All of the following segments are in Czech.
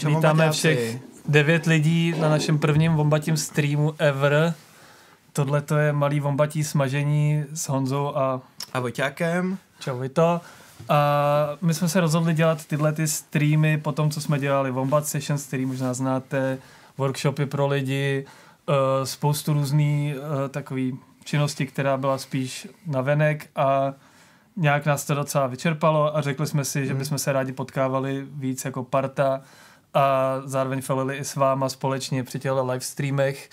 Čau, Vítáme všech devět lidí na našem prvním vombatím streamu ever. Tohle to je malý vombatí smažení s Honzou a... A Vojťákem. Čau Vito. A my jsme se rozhodli dělat tyhle ty streamy po tom, co jsme dělali Wombat Sessions, který možná znáte, workshopy pro lidi, uh, spoustu různý uh, takový činnosti, která byla spíš na venek a nějak nás to docela vyčerpalo a řekli jsme si, že bychom se rádi potkávali víc jako parta a zároveň falili i s váma společně při těchto live streamech.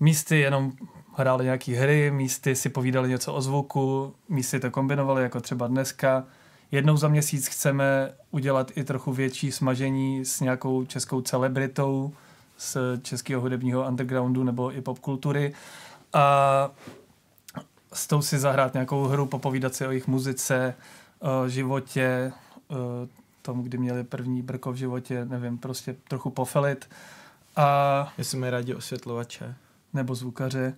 Místy jenom hráli nějaký hry, místy si povídali něco o zvuku, místy to kombinovali jako třeba dneska. Jednou za měsíc chceme udělat i trochu větší smažení s nějakou českou celebritou z českého hudebního undergroundu nebo i popkultury a s tou si zahrát nějakou hru, popovídat si o jejich muzice, životě, tom, kdy měli první brko v životě, nevím, prostě trochu pofelit. A, Jestli mají rádi osvětlovače. nebo zvukaře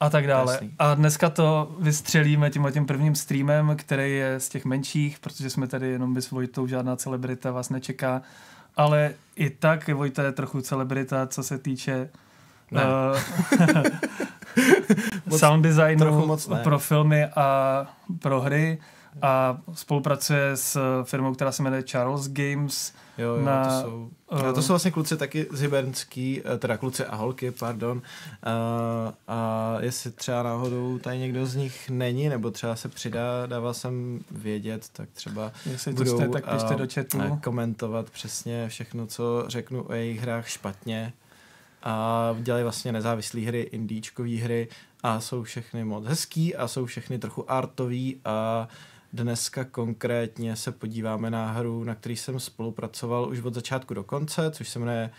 a tak dále. Jasný. A dneska to vystřelíme tím tím prvním streamem, který je z těch menších, protože jsme tady jenom s Vojtou, žádná celebrita vás nečeká. Ale i tak Vojta je trochu celebrita, co se týče Ne. Moc- sound designu moc pro filmy a pro hry a spolupracuje s firmou, která se jmenuje Charles Games. Jo, jo, Na, to jsou, uh, to jsou vlastně kluci taky z Hybernský, eh, teda kluci a holky, pardon. Uh, a jestli třeba náhodou tady někdo z nich není, nebo třeba se přidá, dával jsem vědět, tak třeba Jestli to budou jste, tak pište eh, do chatu. eh, komentovat přesně všechno, co řeknu o jejich hrách špatně. A dělají vlastně nezávislé hry, indíčkové hry a jsou všechny moc hezký a jsou všechny trochu artový a dneska konkrétně se podíváme na hru, na který jsem spolupracoval už od začátku do konce, což se jmenuje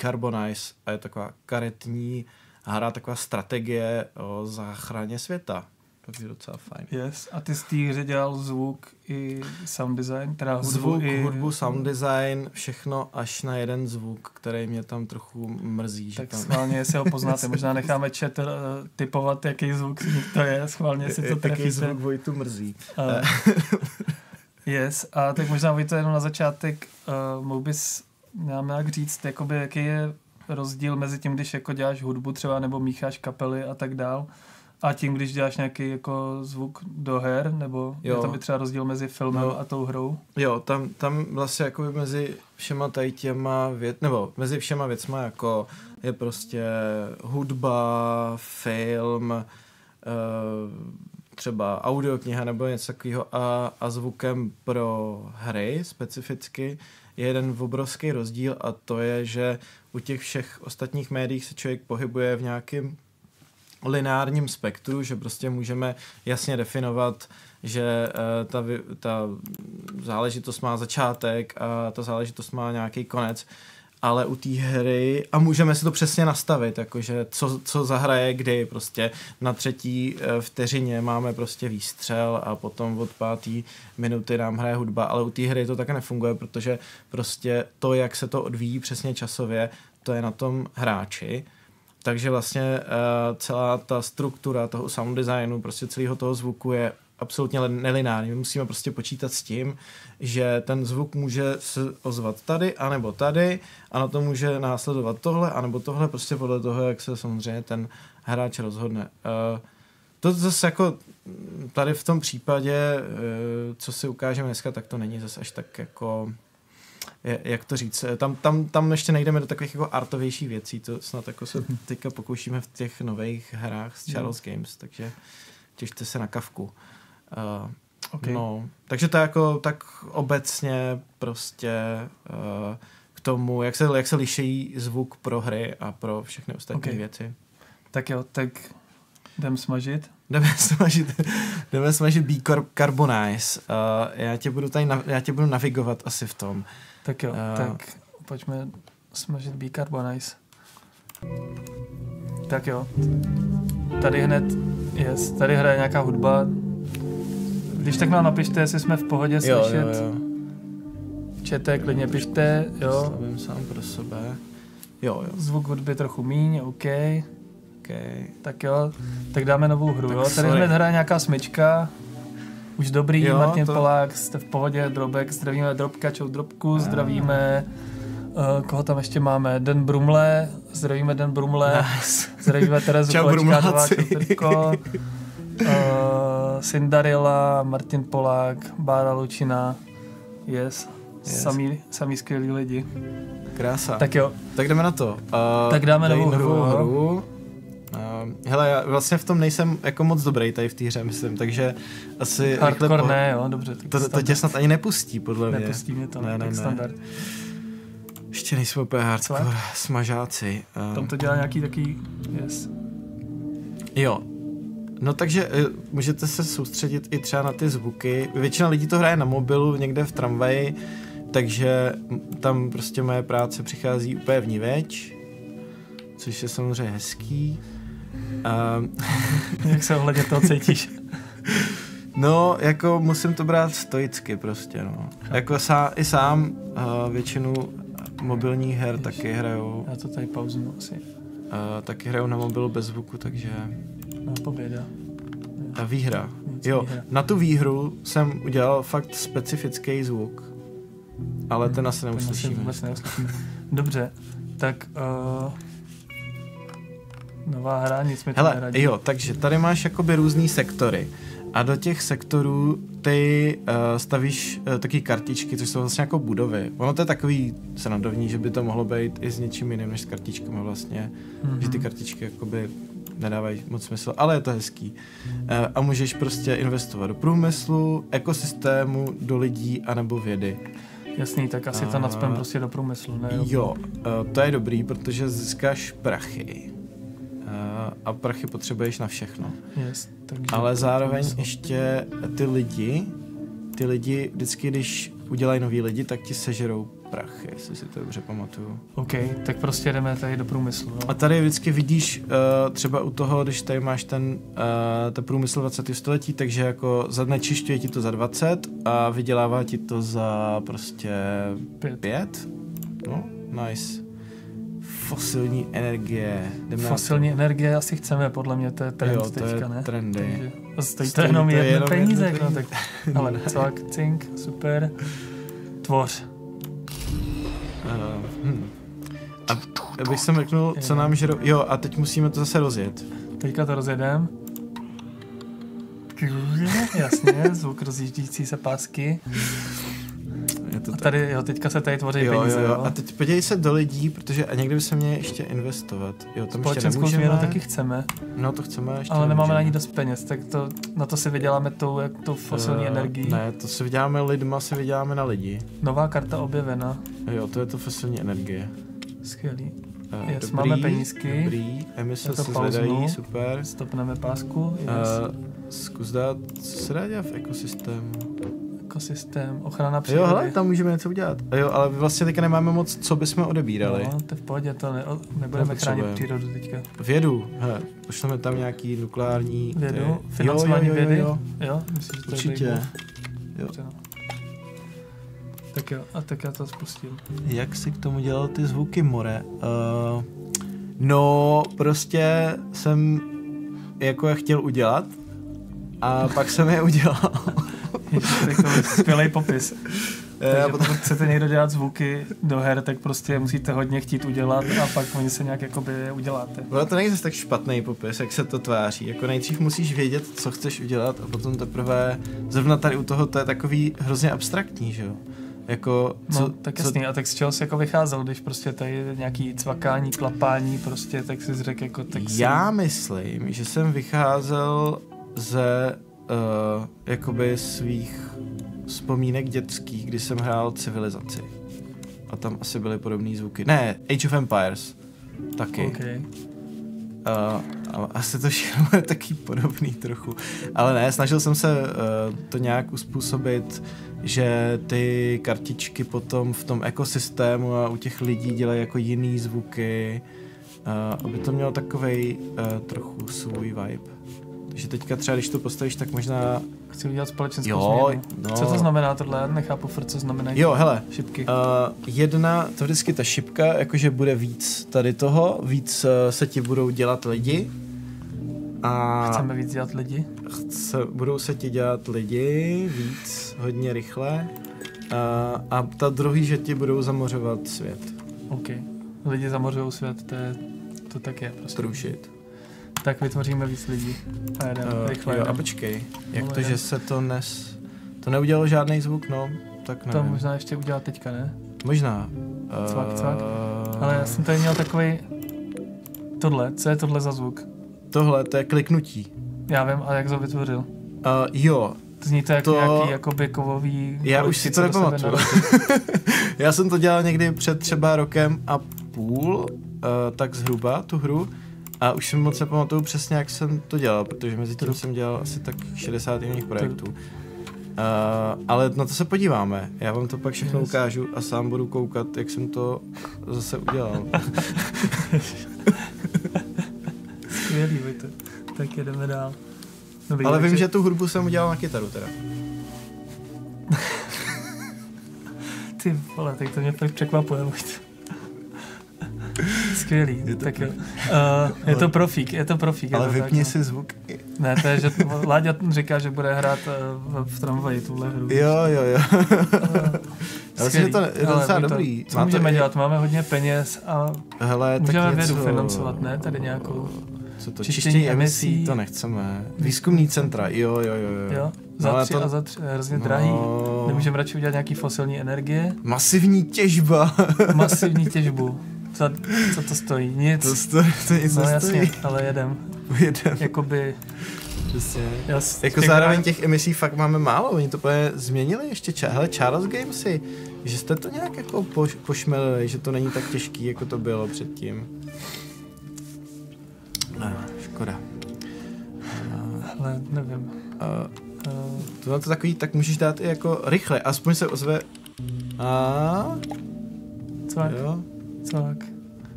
Carbonize a je taková karetní hra, taková strategie o záchraně světa. Takže docela fajn. Yes. A ty z té hře dělal zvuk i sound design, teda hudbu Zvuk, i... hudbu, sound design, všechno až na jeden zvuk, který mě tam trochu mrzí. Že Tak tam... schválně, jestli ho poznáte, možná necháme chat uh, typovat, jaký zvuk to je, schválně si to Jaký trefíte. zvuk Vojtu mrzí. Uh, yes, a tak možná vy to jenom na začátek, uh, mohl bys nám nějak říct, jakoby, jaký je rozdíl mezi tím, když jako děláš hudbu třeba, nebo mícháš kapely a tak dál, a tím, když děláš nějaký jako zvuk do her, nebo jo. Je tam i třeba rozdíl mezi filmem No. a tou hrou? Jo, tam, tam vlastně jako mezi všema tady těma věc, nebo mezi všema věcma jako je prostě hudba, film, eh, třeba audiokniha nebo něco takového a, a zvukem pro hry specificky je jeden obrovský rozdíl a to je, že u těch všech ostatních médiích se člověk pohybuje v nějakém lineárním spektru, že prostě můžeme jasně definovat, že uh, ta, ta záležitost má začátek a ta záležitost má nějaký konec, ale u té hry, a můžeme si to přesně nastavit, jakože co, co zahraje kdy, prostě na třetí eh, vteřině máme prostě výstřel a potom od pátý minuty nám hraje hudba, ale u té hry to tak nefunguje, protože prostě to, jak se to odvíjí přesně časově, to je na tom hráči, takže vlastně uh, celá ta struktura toho sound designu, prostě celého toho zvuku je absolutně nelinární. My musíme prostě počítat s tím, že ten zvuk může se ozvat tady, anebo tady, a na to může následovat tohle, anebo tohle, prostě podle toho, jak se samozřejmě ten hráč rozhodne. Uh, to zase jako tady v tom případě, uh, co si ukážeme dneska, tak to není zase až tak jako jak to říct, tam, tam, tam ještě nejdeme do takových jako artovějších věcí, to snad jako se teďka pokoušíme v těch nových hrách z Charles Games, takže těšte se na kavku. Uh, Okay. No, takže to je jako tak obecně prostě uh, k tomu, jak se, jak se liší zvuk pro hry a pro všechny ostatní Ok. věci. Tak jo, tak jdem smažit. Jdeme smažit, jdeme smažit B Carbonize. Uh, já, tě budu tady, já tě budu navigovat asi v tom. Tak jo, Eh. tak pojďme smažit Bicarbonize. Tak jo. Tady hned, yes, tady hraje nějaká hudba. Když tak nám napište, jestli jsme v pohodě slyšet. V chate klidně pište, jo. Stavím sám pro sebe. Jo, jo, Zvuk hudby trochu míň, OK. okay. Tak jo, tak dáme novou hru, Tak jo. Tady sorry. hned hraje nějaká smyčka. Už dobrý, Jo, Martin to-. Polák, jste v pohodě, Drobek, zdravíme Drobka, čau Drobku, zdravíme, uh, koho tam ještě máme, Den Brumle, zdravíme Den Brumle, Nice. zdravíme Terezu Čau, Kolečkářová, Brumláci. čau uh, Cinderella, Martin Polák, Bára Lučina, yes. Yes. Samý, samý skvělí lidi. Krása. Tak jo, tak jdeme na to. Uh, Tak dáme novou hru, hru. Uh, hele, já vlastně v tom nejsem jako moc dobrý tady v té hře, myslím, takže asi hardcore po- ne, jo, dobře. To, to tě snad ani nepustí, podle mě. Nepustí mě to, Ne, ne, ne, tak ne. standard. Ještě nejsme úplně hardcore, Co? smažáci. Uh, Tam to dělá nějaký taký, yes. Jo. No takže eh, můžete se soustředit i třeba na ty zvuky. Většina lidí to hraje na mobilu, někde v tramvaji, takže tam prostě moje práce přichází úplně vníveč, což je samozřejmě hezký. Um, Jak se ohledně toho cítíš? no, jako musím to brát stoicky prostě, no. Jako sá, i sám uh, většinu mobilních her taky hraju, Já to tady pauznu asi. uh, taky hraju na mobilu bez zvuku, takže No, poběda. ta výhra. Nic Jo, výhra. na tu výhru jsem udělal fakt specifický zvuk, ale ten asi Ten asi vůbec neuslyšíme. Dobře, tak uh, nová hra, nic mi to Hele, neradí. jo, takže tady máš jakoby různý sektory a do těch sektorů ty uh, stavíš uh, taky kartičky, což jsou vlastně jako budovy. Ono to je takový srandovní, že by to mohlo být i s něčím jiným než s kartičkami vlastně, Mhm. že ty kartičky jakoby nedávají moc smysl, ale je to hezký. Uh, a můžeš prostě investovat do průmyslu, ekosystému, do lidí anebo vědy. Jasný, tak asi to A- nadspem prostě do průmyslu, ne? Jo, uh, to je dobrý, protože získáš prachy. Uh, a prachy potřebuješ na všechno. Yes, takže Ale zároveň průmysl. ještě ty lidi, ty lidi, vždycky když udělají nový lidi, tak ti sežerou prachy, jestli si to dobře pamatuju. OK, tak prostě jdeme tady do průmyslu. A No? tady vždycky vidíš uh, třeba u toho, když tady máš ten, uh, ten průmysl 20. století, takže jako zanečišťuje ti to za 20 a vydělává ti to za prostě Pět. 5. No, nice. Fosilní energie. Jdeme na Fosilní energie asi chceme, podle mě to je trend Jo, to teďka, je ne? trendy. Takže, a stojí to jenom jedno jenom peníze, jedno no tak, ale cvak, cink, super. Tvoř. Uh, hm. A abych jsem řeknul, co nám žerou... Jo, a teď musíme to zase rozjet. Teďka to rozjedem. Jasně, zvuk rozjíždící se pásky. Je to A tady, jo, teďka se tady tvoří Jo, peníze, jo, jo. A teď podívej se do lidí, protože a někdy by se měli ještě investovat. Jo, tam ještě Společenskou nemůžeme. změnu taky chceme, No, to chceme ještě ale nemáme na nemůžeme. ní dost peněz, tak to, na to si vyděláme tou, jak tou fosilní Eh, energií. Ne, to si vyděláme lidma, si vyděláme na lidi. Nová karta objevena, Jo, to je to fosilní energie. skvělý. Uh, Yes, máme penízky. Dobrý, emise se pauznu. zvedají, super. Stopneme pásku, yes. Uh, zkus dát, co se dá dělat v ekosystému. Ekosystém, ochrana přírody. Jo, hele, tam můžeme něco udělat. Jo, ale vlastně teďka nemáme moc, co bychom odebírali. No, to je v pohodě, to ne, nebudeme chránit Nepotřebujeme. přírodu teďka. Vědu, hele, pošleme tam nějaký nukleární... ty- Vědu, financování jo, jo, jo, vědy. Jo, Jo, myslím, že to je určitě. Jo. No. Tak jo, a tak já to spustím. Jak si k tomu dělal ty zvuky, More? Uh, no, prostě jsem jako je chtěl udělat a pak jsem je udělal. To je skvělý popis. Takže potom, pokud chcete někdo dělat zvuky do her, tak prostě musíte hodně chtít udělat a pak oni se nějak jakoby uděláte. ono to není zase tak špatný popis, jak se to tváří. Jako nejdřív musíš vědět, co chceš udělat a potom teprve, zrovna tady u toho, to je takový hrozně abstraktní, že jo? Jako, co, No, tak jasný, a tak z čeho jsi jako vycházel, když prostě tady je nějaký cvakání, klapání, prostě, tak si řekl jako, tak si... Já myslím, že jsem vycházel ze uh, jakoby svých vzpomínek dětských, kdy jsem hrál civilizaci. A tam asi byly podobné zvuky. Ne, Age of Empires. Taky. Okay. Uh, a asi to všechno je taky podobný trochu. Ale ne, snažil jsem se uh, to nějak uspůsobit, že ty kartičky potom v tom ekosystému a u těch lidí dělají jako jiný zvuky, uh, aby to mělo takovej uh, trochu svůj vibe. Takže teďka třeba, když to postavíš, tak možná... Chci udělat společenskou Jo, změnu. no. Co to znamená tohle? Já nechápu, furt, co znamená Jo, hele, šipky. Uh, jedna, to vždycky ta šipka, jakože bude víc tady toho, víc uh, se ti budou dělat lidi. A Chceme víc dělat lidi? chce, budou se ti dělat lidi víc, hodně rychle. Uh, a ta druhý, že ti budou zamořovat svět. OK. Lidi zamořují svět, to, je, to tak je prostě. Trušit. Tak vytvoříme víc lidí. A jedem, Uh, rychle jo, a počkej, jak No, to, že se to nes... To neudělalo žádný zvuk, no, tak To nevím. možná ještě udělat teďka, ne? Možná. Cvak, cvak. Eh, Ale já jsem tady měl takový Tohle, co je tohle za zvuk? Tohle, to je kliknutí. Já vím, a jak jsi ho vytvořil? Uh, jo, To zní to jako To- nějaký jakoby kovový... já už si to nepamatuju. Já jsem to dělal někdy před třeba rokem a půl, uh, tak zhruba tu hru. A už si moc nepamatuju přesně, jak jsem to dělal, protože mezi tím To- jsem dělal asi tak 60 jiných projektů. Uh, ale na to se podíváme. Já vám to pak všechno Yes. ukážu a sám budu koukat, jak jsem to zase udělal. Skvělý, Vojto. Tak jedeme dál. Dobrý, ale vím, že tu hudbu jsem udělal na kytaru teda. Ty vole, tak to mě fakt překvapuje, Vojto. Skvělý, Je to tak jo. Uh, je to profík, je to profík. je Ale to vypni tak, si zvuk. No. Ne, to je, že Láďa říká, že bude hrát uh, v, tramvaji tuhle hru. Jo, jo, jo. Já myslím, že to je Ale docela Vojto, dobrý. Co Má to můžeme i- dělat? Máme hodně peněz a Hele, můžeme tak vědu něco... financovat, ne? Tady nějakou, Co to? Čištění Čištění emisí, emisí. to nechceme. Výzkumní centra, jo, jo, jo. jo. jo? No, Za ale tři to- a za tři, hrozně drahý. No. Nemůžeme radši udělat nějaký fosilní energie? Masivní těžba. Masivní těžbu. Co, co to stojí? Nic. to, stojí, to nic no nestojí. jasně, ale jedem. Jedem. Jakoby, Přesně. jas, Jako těch zároveň těch emisí fakt máme málo, oni to úplně změnili ještě. Ča- Hele, Charles Gamesy, že jste to nějak jako poš- pošmelili, že to není tak těžký, jako to bylo předtím. Ah, škoda. Ale nevím. Uh, Uh, to je to takový, tak můžeš dát i jako rychle, aspoň se ozve. A co, jo. Tak?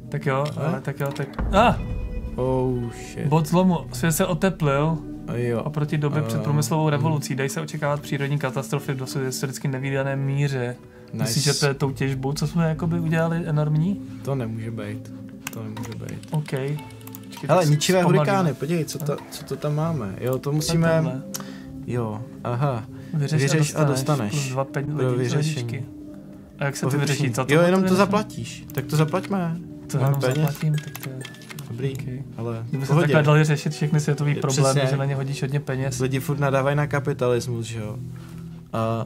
Tak jo, A? ale tak jo, tak... Ah, Oh shit. bod zlomu. Svět se oteplil A jo. oproti době před Um, průmyslovou revolucí. Dají se očekávat přírodní katastrofy v dosud historicky nevýdané míře. Nice. Myslíš, že to je tou těžbou, co jsme jakoby udělali enormní? To nemůže být. To nemůže být. OK. Počkej, Hele, tak ničivé hurikány, podívej, co to, co to tam máme. Jo, to musíme... Jo, aha. Vyřeš, Vyřeš a a dostaneš. dostaneš. Plus dva lidi, vyřešení. A jak se to vyřeší? Co to Jo, jenom to zaplatíš. Tak to zaplaťme. To jenom peněz. zaplatím, tak to je... Dobrý, Okay. ale Kdyby se takhle dali řešit všechny světové problémy, přesně. že na ně hodíš hodně peněz. Lidi furt nadávají na kapitalismus, že jo. A...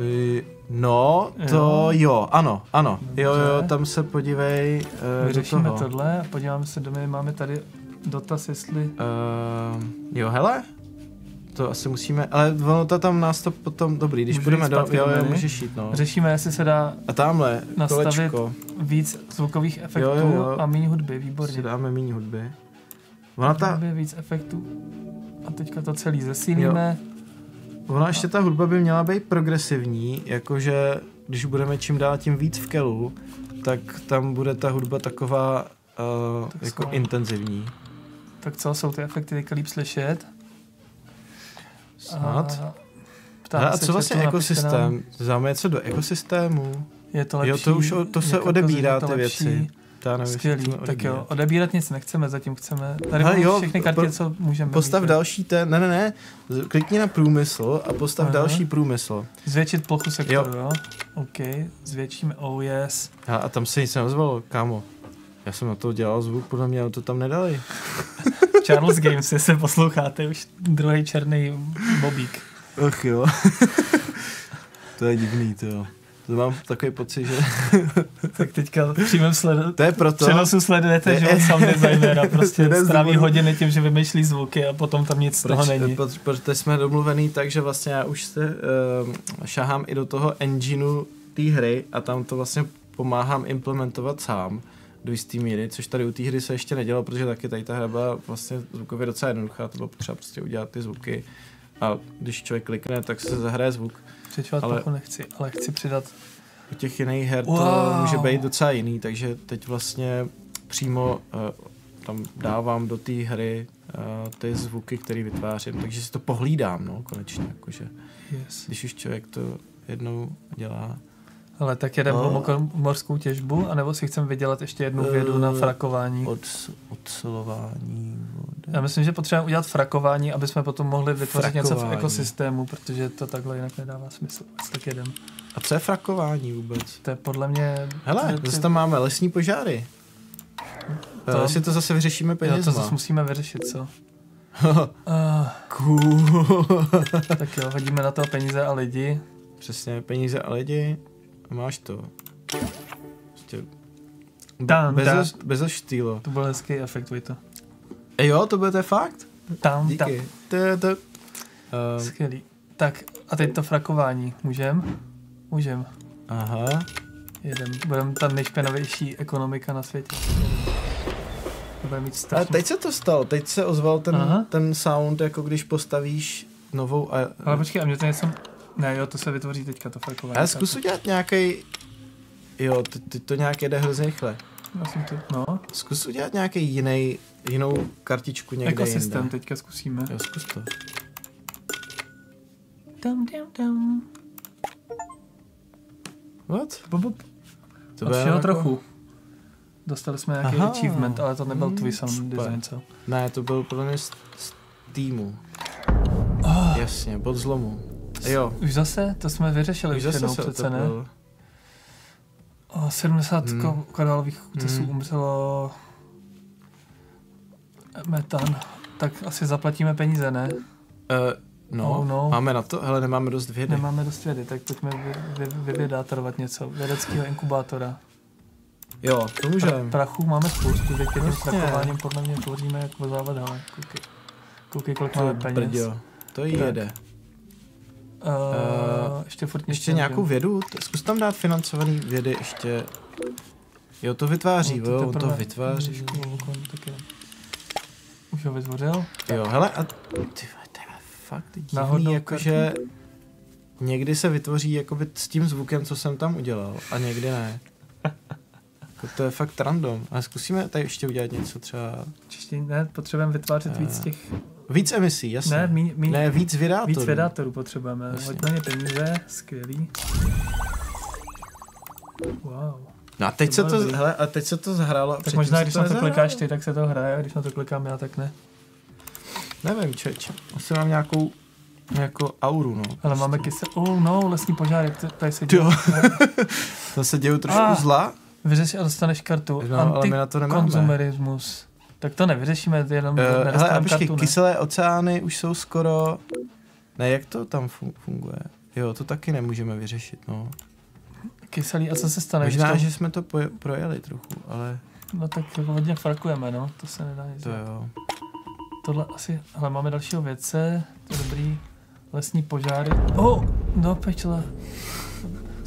Y, No, to Jo. jo, ano, ano. Jo, jo, tam se podívej uh, do Vyřešíme toho. tohle a podíváme se do mě, máme tady dotaz, jestli... Uh, jo, hele, to asi musíme, ale ono to tam nás to potom, dobrý, když Můžu půjdeme jít do, jo, jo, můžeš jít, no. Řešíme, jestli se dá A tamhle, Nastavit kolečko, víc zvukových efektů Jo, jo, jo. a méně hudby, si výborně. dáme méně hudby. Ona ta, Hudby, víc efektů. A teďka to celý zesílíme. ona ještě ta hudba by měla být progresivní, jakože když budeme čím dál tím víc v kelu, tak tam bude ta hudba taková uh, Tak jako schválně. intenzivní. Tak co, jsou ty efekty teďka líp slyšet? Snad. A, ptám a se co vlastně ekosystém? Dáme něco do ekosystému? Je to lepší. Jo, to už o- to se odebírá je to ty lepší. věci. Já nevím, Skvělý, tak odebírat. jo, odebírat nic nechceme, zatím chceme. Tady Hele, máme jo, všechny karty, pro- co můžeme Postav mít. další ten, ne, ne, ne, klikni na průmysl a postav Aha. další průmysl. Zvětšit plochu sektoru, jo? jo? OK, zvětšíme, oh yes. A, a tam se nic neozvalo, kámo. Já jsem na to dělal zvuk, podle mě ale to tam nedali. Charles Games, jestli posloucháte, už druhý černý bobík. Ach jo. to je divný, to jo. To mám takový pocit, že... Tak teďka v přímém sledu, To je proto... přenosu sledujete je- život sound designera, prostě stráví hodiny tím, že vymýšlí zvuky a potom tam nic z toho Proč, není. proč, protože jsme domluvený tak, že vlastně já už se uh, šahám i do toho engineu té hry a tam to vlastně pomáhám implementovat sám do jistý míry, což tady u té hry se ještě nedělo, protože taky tady ta hra byla vlastně zvukově docela jednoduchá, to bylo potřeba prostě udělat ty zvuky a když člověk klikne, tak se zahraje zvuk. Přečovat ale- nechci, ale chci přidat. U těch jiných her to Wow. může být docela jiný, takže teď vlastně přímo uh, tam dávám do té hry uh, ty zvuky, které vytvářím, takže si to pohlídám, no, konečně, jakože, Yes. když už člověk to jednou dělá. Ale tak jedeme No. morskou těžbu, anebo si chceme vydělat ještě jednu vědu na Eh, frakování. Od, odsolování vody. Já myslím, že potřebujeme udělat frakování, aby jsme potom mohli vytvořit něco v Frakování. ekosystému, protože to takhle jinak nedává smysl. Tak jedem. A co je frakování vůbec? To je podle mě... Hele, zase tam máme lesní požáry. To, To- jestli to zase vyřešíme Jo, to penězma. zase musíme vyřešit, co? Uh, cool. tak jo, hodíme na to peníze a lidi. Přesně, peníze a lidi. A máš to. Prostě... Tam, Bezos, Bezos štýlo. To byl hezký efekt, to. E jo, to bude to je fakt? Tam, tam. Díky. To, je to, uh, Skvělý. Tak a teď to frakování. Můžem? Můžem. aha. Jedem. Budeme ta nejšpinavější ekonomika na světě. To bude mít A strašně... teď se to stalo, teď se ozval ten, Aha. ten sound, jako když postavíš novou... A, Ale počkej, a mě to něco... Ne, jo, to se vytvoří teďka, to frakování. ale zkus udělat nějaký. Jo, ty, ty to nějak jede hrozně rychle. Já jsem to... No, Zkus udělat nějaký jiný, jinou kartičku někde ekosystém jinde. teďka zkusíme. Jo, zkus to. Tam, tam, tam. What? Bup. To všeho jako- trochu. Dostali jsme nějaký Aha. achievement, ale to nebyl Hmm, tvůj sound super. design, co? Ne, to byl podle mě z, z týmu. Oh, Jasně, bod zlomu. Jo, už zase? To jsme vyřešili už jednou přece, ne? O, 70 Hmm. korálových útesů Hmm. umřelo metan. Tak asi zaplatíme peníze, ne? Uh, no, Oh, no. máme na to? Hele, nemáme dost vědy. Nemáme dost vědy, tak pojďme vy, vy, vyvědátorovat něco. Vědeckého inkubátora. Jo, to můžeme. Prachu máme spoustu, teď tím Vlastně. prakováním podle mě tvoříme jako závad, ale koukej. Koukej, kolik máme peněz. To jede. Uh, ještě furt Ještě nějakou nevím. vědu? Zkus tam dát financovaný vědy ještě. Jo, to vytváří, No, jo, on to vytváří. Můžu- taky. Už ho vytvořil? Jo, hele, a ty to je fakt divný, jakože někdy se vytvoří jakoby s tím zvukem, co jsem tam udělal, a někdy ne. Jako to je fakt random. A zkusíme tady ještě udělat něco třeba... Čeští, ne, potřebujeme vytvářet víc Eh, těch, Víc emisí, jasně. ne, mí, mí, ne víc vědátorů. víc vědátorů potřebujeme. Jasně. Hoď na ně peníze, skvělý. Wow. No a teď se to, hele, a teď se to zahrálo. a Tak předtím možná, když na to klikáš ty, tak se to hraje, a když na to klikám já, tak ne. Nevím, čeč. Asi mám nějakou, nějakou auru, no. Ale máme kyse... Oh no, lesní požáry, t- tady se děje. To se dějí trošku Ah. zla, Vyřeš a dostaneš kartu. no, to. Antikonzumerismus. Tak to nevyřešíme, jenom Uh, hele, počkej, kartu, ne? kyselé oceány už jsou skoro... Ne, jak to tam fu- funguje? Jo, to taky nemůžeme vyřešit, no. Kyselý, a co se stane? Možná, to- že jsme to projeli trochu, ale No tak hodně frakujeme, no. To se nedá nic to jo. Tohle asi, ale máme dalšího vědce, to je dobrý. Lesní požáry. Oh, no pečle.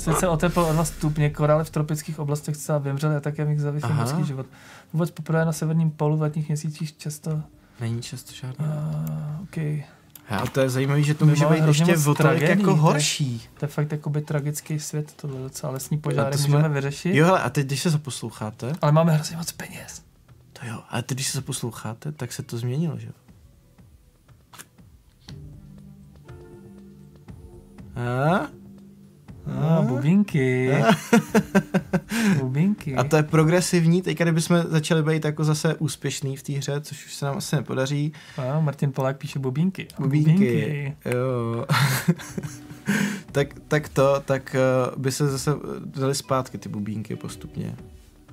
Svět se otepl o 2 stupně, korály v tropických oblastech zcela vymřely a také v nich zavisl Aha. mořský život. Vůbec poprvé na severním polu v letních měsících často... Není často žádná. Uh, okay. A to je zajímavé, že to My může být ještě tragédií, jako to je- horší. To je fakt jakoby tragický svět, tohle docela lesní požáry to jsme- můžeme vyřešit. Jo, hele, a teď, když se zaposloucháte, Ale máme hrozně moc peněz. to jo, a teď, když se zaposloucháte, tak se to změnilo, že jo? A? A, bubínky. bubínky. A to je progresivní, teďka kdybychom začali být jako zase úspěšný v té hře, což už se nám asi nepodaří. A Martin Polák píše bubínky. Bubínky. Jo. tak, tak to, tak uh, by se zase dali zpátky ty bubínky postupně.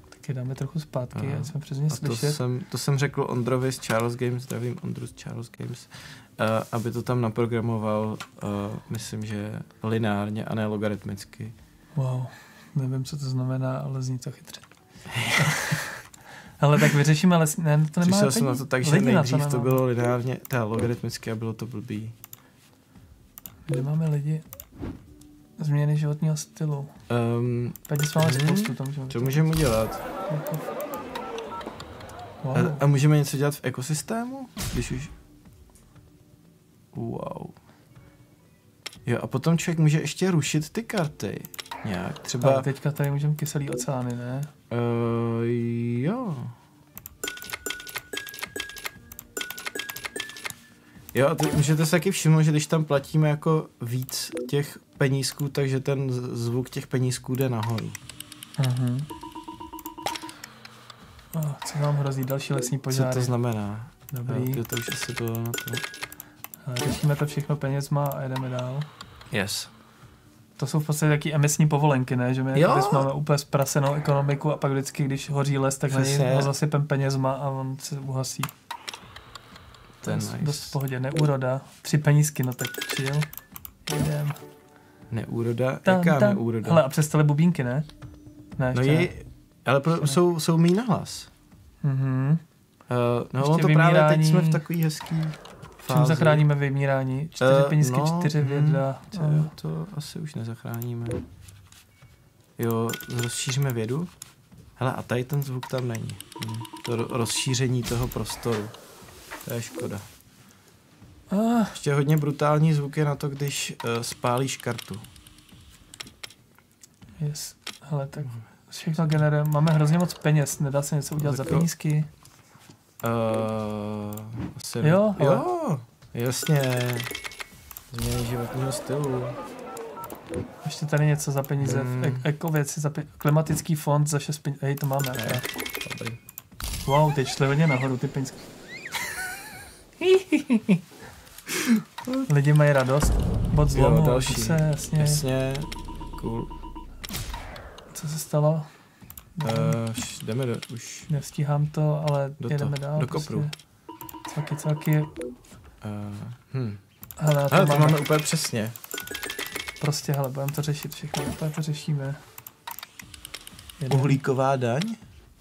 Taky dáme trochu zpátky, Aha. ať jsme přes ně A to slyšet. jsem, to jsem řekl Ondrovi z Charles Games, zdravím Ondru z Charles Games, uh, aby to tam naprogramoval, myslím, že lineárně a ne logaritmicky. Wow, nevím, co to znamená, ale zní to chytře. ale tak vyřešíme lesní, ne, to nemáme Přišel jsem na to tak, že Lidi nejdřív to, nemáme. bylo lineárně, teda logaritmicky a bylo to blbý. Kde máme lidi? Změny životního stylu. Um, Peněz máme Hmm, spoustu, to můžeme co můžeme udělat? Wow. A, a můžeme něco dělat v ekosystému? Když už... Wow. Jo, a potom člověk může ještě rušit ty karty. Nějak, třeba... Ale teďka tady můžeme kyselý oceány, ne? Uh, jo. Jo, a teď můžete se taky všimnout, že když tam platíme jako víc těch penízků, takže ten zvuk těch penízků jde nahoru. Mhm. Oh, co vám hrozí? Další lesní Co požáry. to znamená? Dobrý. Jo, to už asi to na to. Řešíme to všechno penězma a jedeme dál. Yes. to jsou v podstatě taky emisní povolenky, ne? Že my Jo. máme úplně zprasenou ekonomiku a pak vždycky, když hoří les, tak na Přesně. něj ho zasypem penězma a on se uhasí. To je nice. dost v pohodě, neúroda. Tři penízky, no tak chill. Jdem. Neúroda? Tam, Jaká tam. neúroda? Hele, a přestali bubínky, ne? Ne, no je, ale pro, Ještě ne. jsou, jsou mý nahlas. Mhm. Uh, no Ještě on to právě teď jsme v takový hezký fázi. Čím zachráníme vymírání? Čtyři Eh, penízky, no, čtyři hm, věda. To, to asi už nezachráníme. Jo, rozšíříme vědu? Hele, a tady ten zvuk tam není. Hm, To ro- rozšíření toho prostoru. To je škoda. Ah, Ještě hodně brutální zvuk je na to, když uh, spálíš kartu. yes. Hele, tak všechno generujeme. Máme hrozně moc peněz, nedá se něco udělat za penízky. Uh, asi Jo, ale- jo, jasně. Změny životního stylu. Ještě tady něco za peníze. Hmm. Hmm. Eko věci za pe- Klimatický fond za 6 peníze. Hej, to máme. Ne. Dobrý. Wow, teď šly hodně nahoru ty penízky. Lidi mají radost. Bod zlomu, Jo, další. se, jasně. Jasně, cool. Co se stalo? Uh, jdeme do, už. Nestíhám to, ale Do jedeme to, dál. do kopru. Prostě. Cvaky, cvaky. Uh, hm. Hele, to Hele, to máme. máme úplně přesně. Prostě, hele, budeme to řešit všechno. Úplně to řešíme. Jeden. Uhlíková daň?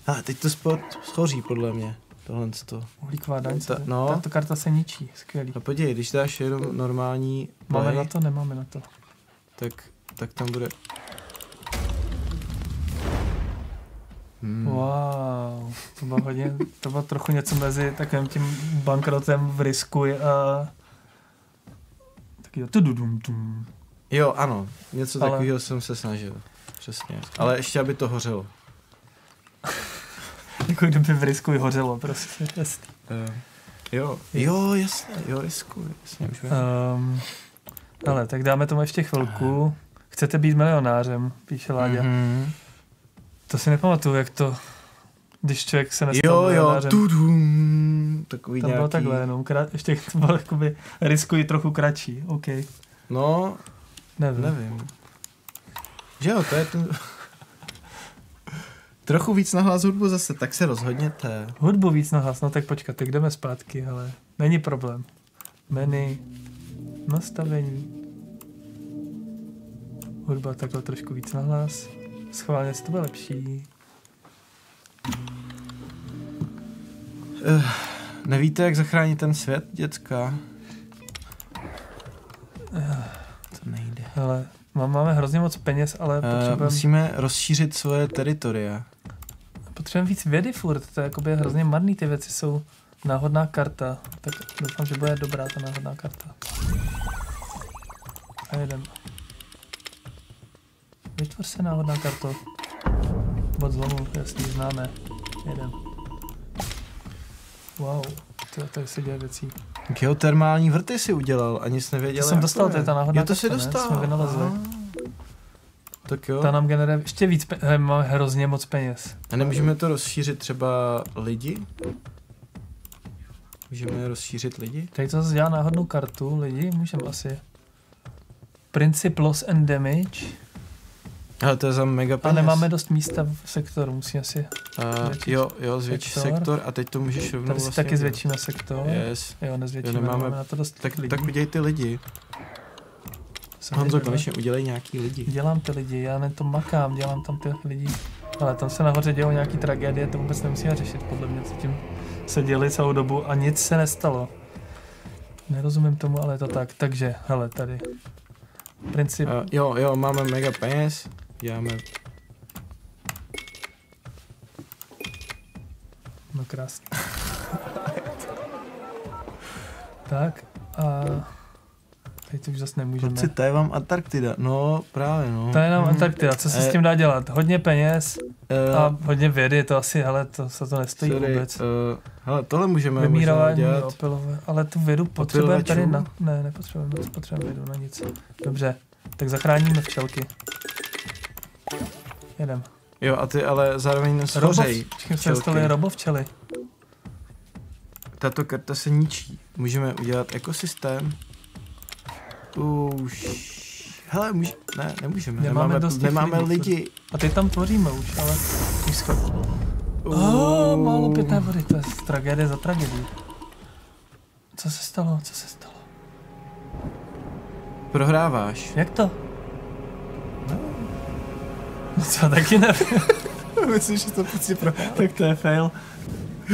A teď to sport schoří podle mě. Tohle to. Uhlíková daň. Ta- Ta, no. Tato karta se ničí. Skvělý. No podívej, když dáš jenom normální Máme play, na to? Nemáme na to. tak, tak tam bude... Hmm. Wow, to bylo hodně, to bylo trochu něco mezi takovým tím bankrotem v risku a taky to tududum tum. Jo, ano, něco Ale- takového jsem se snažil. Přesně. Ale ještě, aby to hořelo. Jako kdyby v risku i hořelo, prostě. Jasný. Uh, jo, jo, jasně, jo, risku, jasně, už. Um, ale tak dáme tomu ještě chvilku. Chcete být milionářem, píše Láďa. Mm-hmm. To si nepamatuju, jak to, když člověk se nestal Jo, jo, tudum, takový Tam nějaký... bylo takhle jenom, krát, ještě to bylo jakoby riskuji trochu kratší, OK. No, Nevím. nevím. Že jo, to je ten... Trochu víc nahlas hudbu zase, tak se rozhodněte. Hudbu víc nahlas, no tak počkat, tak jdeme zpátky, ale není problém. Menu, nastavení, hudba takhle trošku víc nahlas, schválně to bude lepší. Nevíte, jak zachránit ten svět, děcka? To nejde. Ale má- máme hrozně moc peněz, ale Uh, potřebujeme musíme rozšířit svoje teritoria. potřebujem víc vědy furt, to je jakoby hrozně marný, ty věci jsou náhodná karta, tak doufám, že bude dobrá ta náhodná karta. A jedem. Vytvoř se náhodná karto. Bod zlomu, jasný, známe. Jedem. Wow, to, tady se děje věcí. Geotermální vrty si udělal a nic nevěděl. To jsem dostal, to je ta náhodná Jo, to si karta, dostal. Jsme vynalezli. Aha. Tak jo. Ta nám generuje ještě víc peněz, máme hrozně moc peněz. A nemůžeme to rozšířit třeba lidi? Můžeme rozšířit lidi? Tady to zase dělá náhodnou kartu, lidi, můžeme asi. Princip loss and damage. Ale to je za mega A peněz. nemáme dost místa v sektoru, musí asi. A, zvětšit jo, jo, zvětší sektor. sektor. a teď to můžeš rovnou Tady si vlastně taky zvětšíme sektor. Yes. Jo, nezvětšíme, Jo, nemáme- nemáme na to dost Tak, lidí. tak udělej ty lidi. Se Honzo, konečně udělej nějaký lidi. Dělám ty lidi, já ne to makám, dělám tam ty lidi. Ale tam se nahoře dějou nějaký tragédie, to vůbec nemusíme řešit, podle mě, co tím se děli celou dobu a nic se nestalo. Nerozumím tomu, ale je to tak. Takže, hele, tady. Princip, Uh, jo, jo, máme mega peněz. Děláme no krásně. tak a teď už zase nemůžeme. Kluci, to je vám Antarktida. No, právě, no. To je nám. Antarktida, co se s Eh, tím dá dělat? Hodně peněz Eh, a hodně vědy, to asi, hele, to se to nestojí sorry, vůbec. Uh, hele, tohle můžeme, můžeme Vymírování, dělat. opilové, ale tu vědu potřebujeme tady na... Ne, nepotřebujeme, potřebujeme vědu na nic. Dobře, tak zachráníme včelky. Jedem. Jo, a ty ale zároveň schořej. Dostali robovčely. Tato karta se ničí. Můžeme udělat ekosystém. Už. Hele, může, ne, nemůžeme. Nemáme Nemáme, dost nemáme lidí, lidi. A teď tam tvoříme už, ale schod... Oh, málo pitné vody, to je tragédie za tragédii. Co se stalo? Co se stalo? Prohráváš. Jak to? Co, taky nevím. Myslím, že to prostě prohrál. tak to je fail.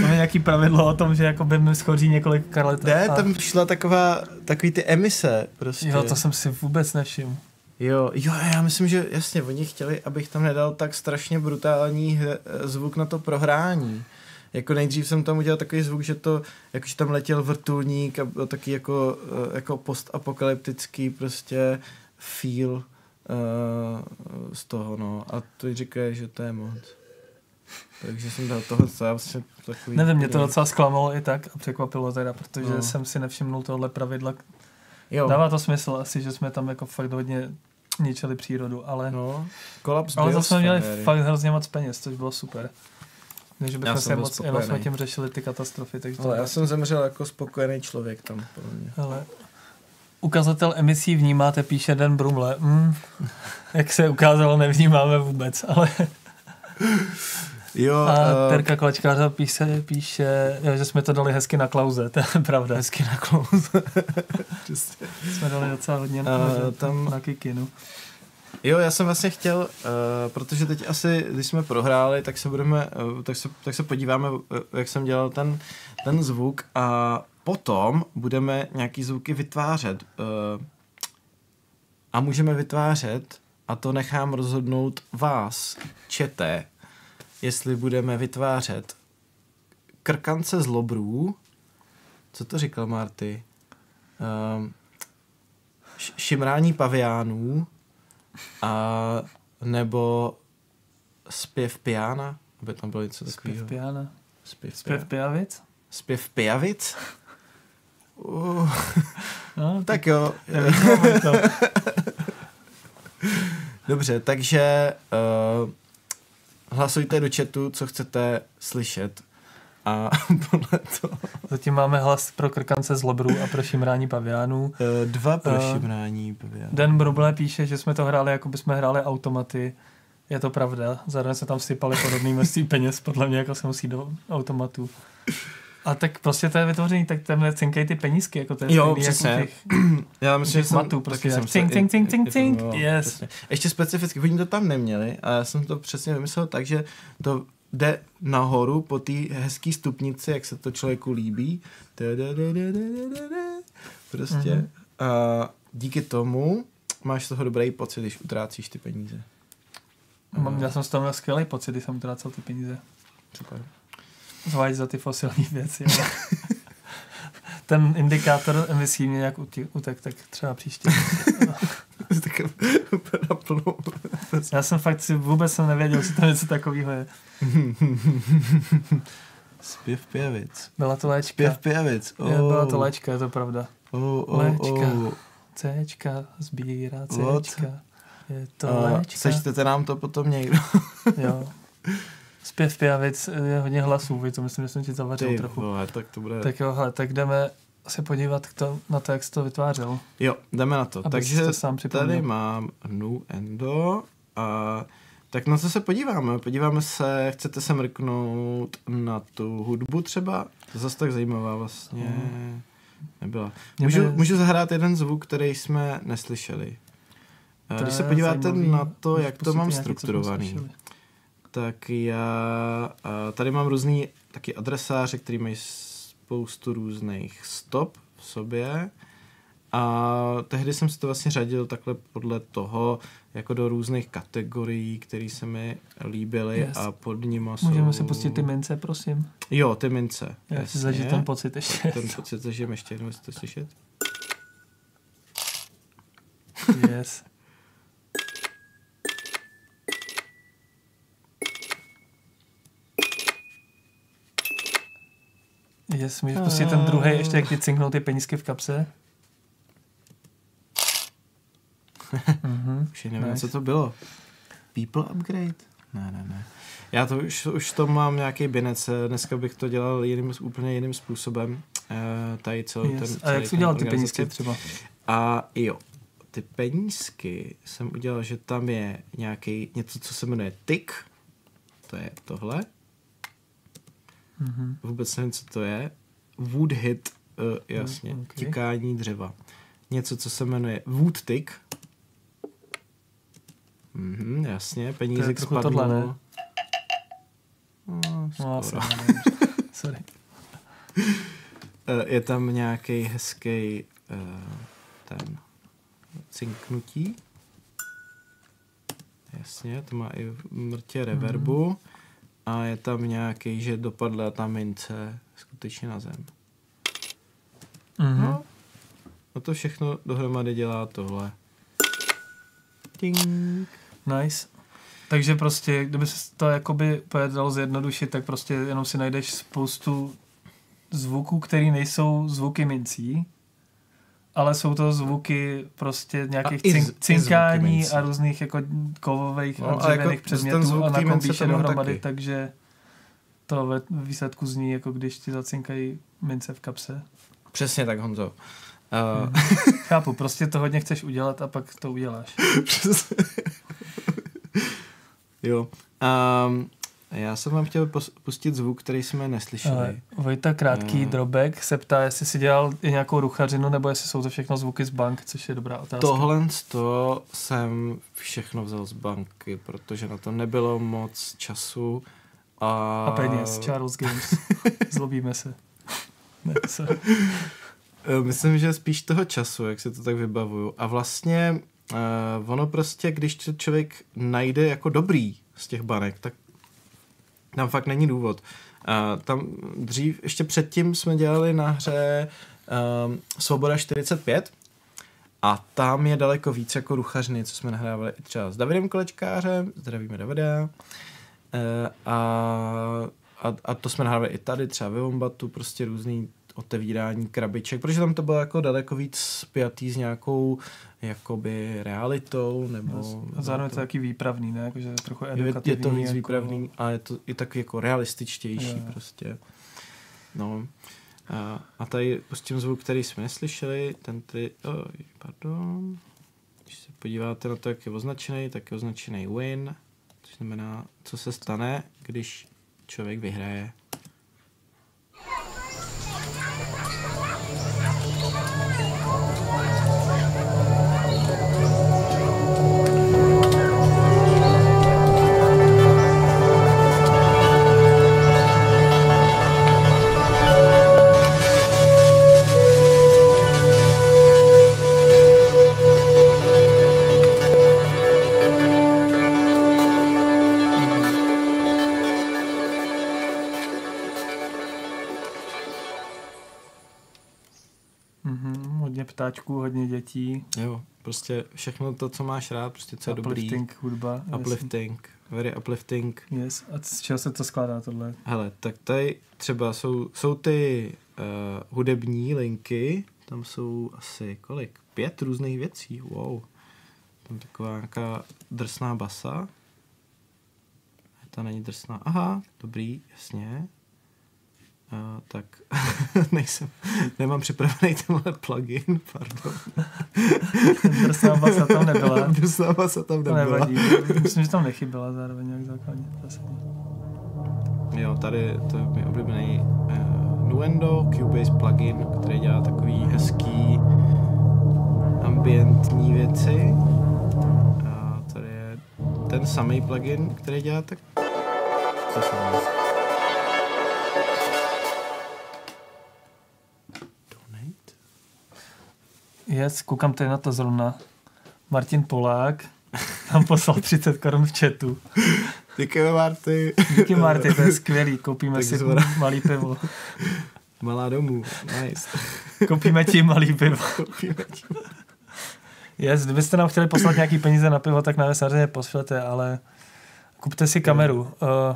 Máme nějaký pravidlo o tom, že jako by mi schoří několik karlet. Ne, a- tam šla taková, takový ty emise prostě. Jo, to jsem si vůbec nevšiml. Jo, jo, já myslím, že jasně, oni chtěli, abych tam nedal tak strašně brutální zvuk na to prohrání. Jako nejdřív jsem tam udělal takový zvuk, že to, jakože tam letěl vrtulník a byl taky jako, eh, jako postapokalyptický prostě feel uh, z toho, no. A to říkají, že to je moc. Takže jsem dal tohle, co já vlastně takový... Nevím, mě to docela zklamalo i tak a překvapilo teda, protože No. jsem si nevšimnul tohle pravidla. Jo, Dává to smysl asi, že jsme tam jako fakt hodně ničili přírodu, ale, no, kolaps ale zase jsme měli fakt hrozně moc peněz, což bylo super. Takže Já bychom jsem se moc, jenom jsme tím řešili ty katastrofy. Takže to Ale já jsem zemřel jako spokojený člověk tam, podle mě. Ale ukazatel emisí vnímáte, píše Den Brumle. Mm, jak se ukázalo, nevnímáme vůbec, ale Jo, a eh, Terka Klačkářa píše, píše, že jsme to dali hezky na klauze, to je pravda. hezky na. Přesně. Jsme dali docela hodně na, na, tam- na kikinu. Jo, já jsem vlastně chtěl, uh, protože teď asi, když jsme prohráli, tak se budeme, uh, tak, se, tak se podíváme, uh, jak jsem dělal ten, ten zvuk a potom budeme nějaký zvuky vytvářet. Uh, a můžeme vytvářet, a to nechám rozhodnout vás, čete, jestli budeme vytvářet krkance z lobrů, co to říkal Marty? Um, š- šimrání paviánů, a nebo zpěv piana, aby tam bylo něco takového. Zpěv piana. Zpěv, pijavic? zpěv pijavic? Uh, No, tak jo, to. dobře, takže uh, hlasujte do chatu, co chcete slyšet a podle toho Zatím máme hlas pro krkance z lobrů a pro šimrání paviánů. uh, dva pro Eh, šimrání paviánů. Den Bruble píše, že jsme to hráli, jako by jsme hráli automaty. Je to pravda. Zároveň se tam sypali podobný množství peněz, podle mě, jako se musí do automatů. A tak prostě to je vytvoření, tak tam cinkej ty penízky, jako to je Jo, přesně. jako u těch, Já myslím, těch že jsem, matů, taky prostě jsem cink, cink, cink, cink, cink, yes. přesně. Ještě specificky, oni to tam neměli a já jsem to přesně vymyslel tak, že to jde nahoru po té hezké stupnici, jak se to člověku líbí. Prostě. Mhm. A díky tomu máš z toho dobrý pocit, když utrácíš ty peníze. Mám, já jsem z toho měl skvělý pocit, když jsem utrácel ty peníze. Super. Zvlášť za ty fosilní věci. Ten indikátor emisí mě nějak utek, tak třeba příště. tak úplně na plnou. Já jsem fakt si vůbec jsem nevěděl, že to něco takového je. Zpěv pěvic. Byla to léčka. Zpěv pěvic. Je, byla to léčka, je to pravda. Oh, oh, Léčka. oh. Cčka, sbírá What? Cčka. Je to A léčka. Sečtete nám to potom někdo. Jo. Zpěv pijavic je hodně hlasů, vy to myslím, že jsem ti zavařil Ty trochu. vole, tak to bude... Tak jo, hele, tak jdeme se podívat k to, na to, jak jsi to vytvářel. Jo, jdeme na to. Takže to sám připomněl. tady mám Nu Endo a tak na co se podíváme? Podíváme se, chcete se mrknout na tu hudbu třeba? To zase tak zajímavá vlastně nebyla. Mě Můžu, můžu zahrát jeden zvuk, který jsme neslyšeli. A To Když se podíváte zajímavý. na to, jak to mám strukturovaný. Tak já tady mám různý taky adresáře, který mají spoustu různých stop v sobě a tehdy jsem si to vlastně řadil takhle podle toho, jako do různých kategorií, které se mi líbily Yes. a pod nima jsou... Můžeme si pustit ty mince, prosím. Jo, ty mince. Já si zažít ten pocit ještě. Ten pocit zažijem ještě jednou, jestli to slyšet. Yes. Yes, můžeš pustit ten druhý, ještě jak ti cinknou ty penízky v kapse. Mhm. Už nevím, Nice. co to bylo. People upgrade? Ne, ne, ne. Já to už, už to mám nějaký binec. Dneska bych to dělal jiným, úplně jiným způsobem. Uh, tady celý Yes. ten, A celý jak jsi udělal ty penízky třeba? A jo, ty penízky jsem udělal, že tam je nějaký něco, co se jmenuje tik. To je tohle. Mhm. Vůbec nevím, co to je. Wood hit, uh, jasně, Mm, ok. okay. tikání dřeva. Něco, co se jmenuje wood tick. Mhm, jasně, penízek trochu spadnou. tohle, ne? No, No, asi skoro. ne, nevím. Sorry. Eh, je tam nějaký hezký uh, ten cinknutí. Jasně, to má i mrtě reverbu. A je tam nějaký, že dopadla ta mince skutečně na zem. Mhm. No, no to všechno dohromady dělá tohle. Ding. Nice. Takže prostě, kdyby se to jakoby úplně dalo zjednodušit, tak prostě jenom si najdeš spoustu zvuků, které nejsou zvuky mincí, ale jsou to zvuky prostě nějakých A cink, cinkání a různých jako kovových No, a dřevěných jako předmětů a je dohromady, taky. takže to ve výsledku zní, jako když ti zacinkají mince v kapse. Přesně tak, Honzo. Uh, Chápu, prostě to hodně chceš udělat a pak to uděláš. Přesně. jo. Um, já jsem vám chtěl pustit zvuk, který jsme neslyšeli. Vojta Krátký Eh. drobek se ptá, jestli si dělal i nějakou ruchařinu, nebo jestli jsou to všechno zvuky z bank, což je dobrá otázka. Tohle to jsem všechno vzal z banky, protože na to nebylo moc času. A, A peněz, Charles Games. Zlobíme se. Ne, sorry. Eh, Myslím, že spíš toho času, jak si to tak vybavuju. A vlastně uh, ono prostě, když člověk najde jako dobrý z těch banek, tak tam fakt není důvod. Uh, tam dřív, ještě předtím jsme dělali na hře um, Svoboda 45 a tam je daleko víc jako ruchařny, co jsme nahrávali třeba s Davidem Kolečkářem, zdravíme Davida, uh, a, a, a to jsme nahrávali i tady, třeba ve Wombatu, prostě různý otevírání krabiček, protože tam to bylo jako daleko víc spjatý s nějakou jakoby realitou, nebo... A zároveň to je taky výpravný, ne? Jakože trochu je, edukativní. je to víc jako... výpravný a je to i tak jako realističtější jo. prostě. No. A, a tady pustím zvuk, který jsme neslyšeli, ten tady, oh, pardon, když se podíváte na to, jak je označený, tak je označený win, což znamená, co se stane, když člověk vyhraje. Hodně ptáčků, hodně dětí. Jo, prostě všechno to, co máš rád, prostě co je dobrý. Uplifting hudba. Uplifting, very uplifting. Yes. A z čeho se to skládá tohle? Hele, tak tady třeba jsou, jsou ty uh, hudební linky, tam jsou asi kolik? Pět různých věcí, wow. Tam taková nějaká drsná basa. Ta není drsná, aha, dobrý, jasně. Uh, tak nejsem, nemám připravený tenhle plugin, pardon. Drsná basa tam nebyla. drsná basa tam To nebyla. nevadí. Myslím, že tam nechyběla zároveň nějak základně. Jo, tady to je můj oblíbený uh, Nuendo Cubase plugin, který dělá takový hezký ambientní věci. A tady je ten samý plugin, který dělá tak to samé. Yes, koukám tady na to zrovna. Martin Polák tam poslal 30 korun v chatu. Děkujeme, Marty. Díky Marty, to je skvělý. Koupíme si Takzvaná- malý pivo. Malá domů, nice. Koupíme ti malý pivo. Koupíme ti. Yes, kdybyste nám chtěli poslat nějaký peníze na pivo, tak nám je samozřejmě pošlete, ale kupte si kameru. Uh,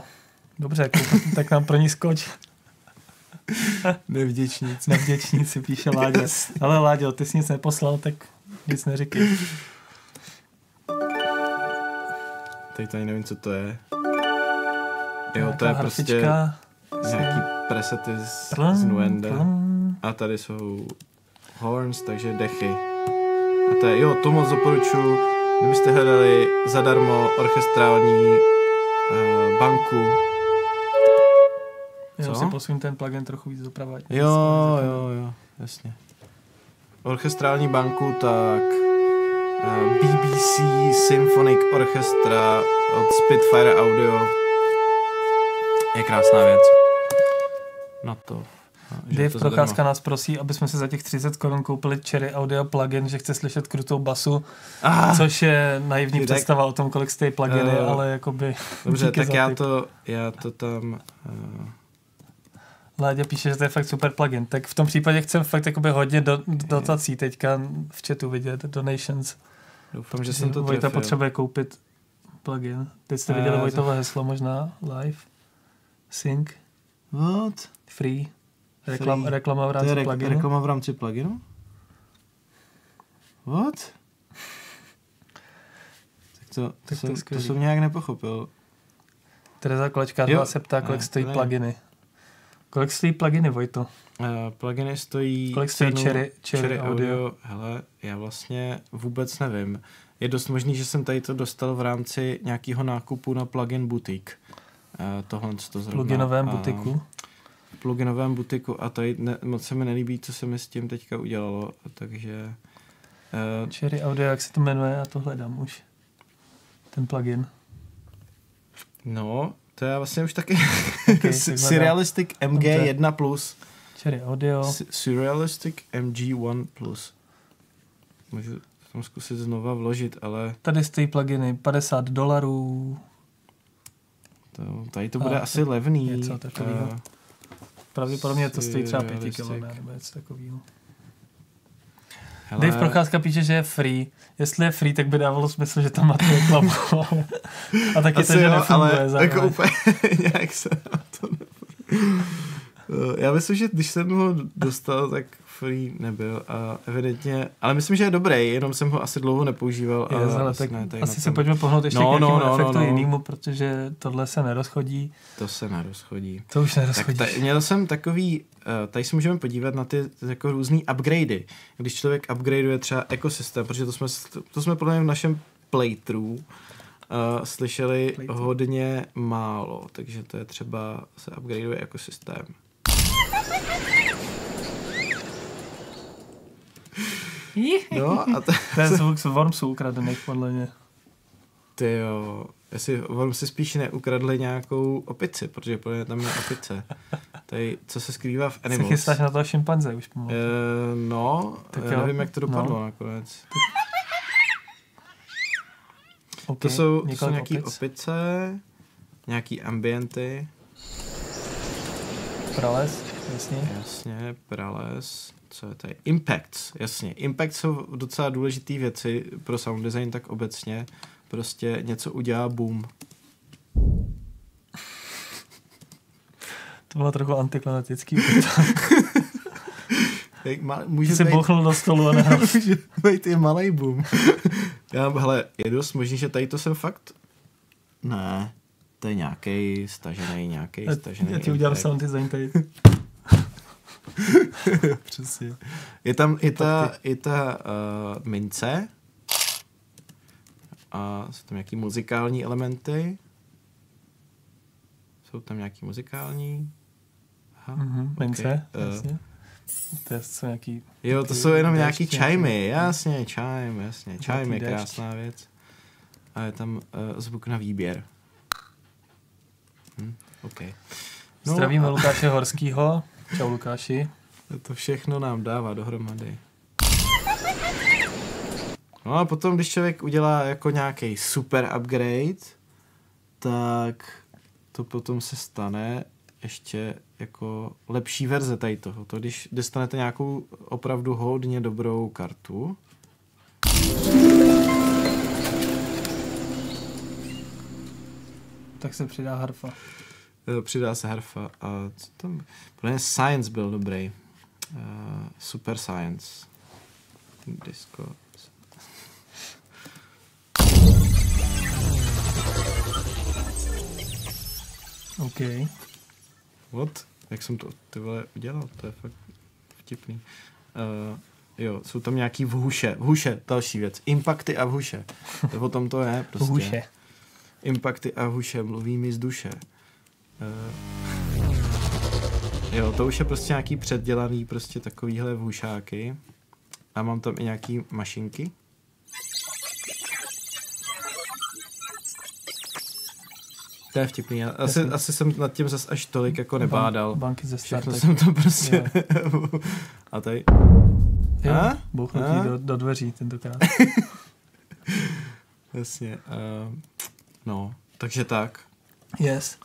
dobře, kup, tak nám pro ní skoč. Nevděčníc. Nevděčníci, píše Láďa. Ale Láďo, ty jsi nic neposlal, tak nic neříkej. Teď tady nevím, co to je. Jo, to je prostě nějaký presety z, Plum, z Nuenda. plum. A tady jsou horns, takže dechy. A to je, jo, to moc doporučuji, kdybyste hledali zadarmo orchestrální uh, banku. Jo, Co? si posuň ten plugin trochu víc doprava. Jo, jo, jo, jasně. Orchestrální banku, tak uh, BBC Symphonic Orchestra od Spitfire Audio je krásná věc. Na to. Dave to Procházka zadarmo. nás prosí, aby jsme si za těch 30 korun koupili Cherry Audio plugin, že chce slyšet krutou basu, Ah, což je naivní tak- představa o tom, kolik stojí pluginy, Eh, ale jakoby... dobře, tak já tip. to, já to tam... Uh, Láďa píše, že to je fakt super plugin. Tak v tom případě chcem fakt jakoby hodně do, dotací teďka v chatu vidět, donations. doufám, že jsem to Vojta trefil. potřebuje koupit plugin. Teď jste Eh, viděli to- Vojtovo heslo možná live. Sync, What? free. Reklam, Free. reklama v To rámci je re- pluginu. reklama v rámci pluginu? What? Tak to, to, Tak to jsem, to skvělý. jsem nějak nepochopil. Tereza Kolečka se ptá, kolik Ne, stojí to ne. pluginy. Kolik stojí pluginy, Vojto? Uh, pluginy stojí... Kolik stojí cenu- Cherry, Cherry, Cherry Audio? Audio, hele, já vlastně vůbec nevím. Je dost možný, že jsem tady to dostal v rámci nějakého nákupu na plugin boutique. Uh, tohle to zrovna. Pluginovém butiku. V pluginovém butiku a tady ne, moc se mi nelíbí, co se mi s tím teďka udělalo, takže... Uh, Cherry Audio, jak se to jmenuje, já to hledám už. Ten plugin. no, to je vlastně už taky tak hledám. Surrealistic MG1+. Plus. Cherry Audio. Su- Surrealistic MG1+. Plus. Můžu tam zkusit znova vložit, ale Tady stojí pluginy 50 dolarů. to, tady to bude A, asi levný. něco takovýho. Eh, Pravděpodobně to stojí třeba 5 Surrealistic. kilo, nebo něco takového. Hele, Dave Procházka píše, že je free. Jestli je free, tak by dávalo smysl, že tam máte reklamu. A taky asi to, že jo, nefunguje. ale zároveň. jako úplně nějak se na to ne... Eh, Já myslím, že když jsem ho dostal, tak free nebyl a evidentně, ale myslím, že je dobrý, jenom jsem ho asi dlouho nepoužíval. Je, ale asi tak ne, tady asi se tom- pojďme pohnout ještě No, k nějakému no, no, efektu no, no. jinému, protože tohle se nerozchodí. To se nerozchodí. To už Tak nerozchodí. ta, měl jsem takový, uh, tady se můžeme podívat na ty jako různý upgradey. Když člověk upgradeuje třeba ekosystém, protože to jsme, to jsme podle mě v našem playthrough uh, slyšeli Playthrough. hodně málo, takže to je třeba se upgradeuje ekosystém. No a To je zvuk z Wormsů ukradených, podle mě. ty jo, jestli on si spíš neukradli nějakou opici, protože podle mě tam je opice. Tady, co se skrývá v Se Animals. chystáš na toho šimpanze už pomalu. Uh, no, Tak tak jo. nevím, jak to dopadlo No. no. nakonec. Okay. To jsou, to jsou nějaký opic. opice, nějaký ambienty, Prales, jasně. jasně, prales, co je tady, impacts, jasně. Impacts jsou docela důležité věci pro sound design, tak obecně prostě něco udělá boom. To bylo trochu antiklimatický. Jak Ty může jsi být, bouchnul do stolu a nehrál. může být i malý boom. Já, hele, je dost možný, že tady to jsem fakt... Ne, to je nějaký stažený, nějaký stažený. Já ti udělám impact. sound design tady. Přesně. Je tam i ta, i ta uh, mince a jsou tam nějaký muzikální elementy. Jsou tam nějaký muzikální. Aha, Mhm, mince, ok, eh, jasně. To je co nějaký... Jo, to jsou jenom nějaký chimy, jasně, chime, jasně. Chime je krásná věc. A je tam uh, zvuk na výběr. Hm, OK. No Zdravíme a- Lukáše Horskýho. Čau Lukáši. To všechno nám dává dohromady. No a potom, když člověk udělá jako nějaký super upgrade, tak to potom se stane ještě jako lepší verze tady toho. To když dostanete nějakou opravdu hodně dobrou kartu, Tak se přidá harfa. Eh, přidá se harfa a co tam? Podle mě Science byl dobrý. Uh, super Science. Disco. OK. What? Jak jsem to ty vole udělal? To je fakt vtipný. Uh, Jo, jsou tam nějaký vhuše. Vhuše, další věc. Impakty a vhuše. To potom to je prostě. Huše. Impakty a vhuše, mluví mi z duše. Uh, jo, to už je prostě nějaký předdělaný prostě takovýhle vhušáky. A mám tam i nějaký mašinky. To je vtipný. Asi, asi jsem nad tím zas až tolik jako nebádal. Banky ze Všechno jsem to prostě... a tady... Jo, A? bouchnutí A? do, do dveří tentokrát. Jasně. Uh, no, takže tak. Yes.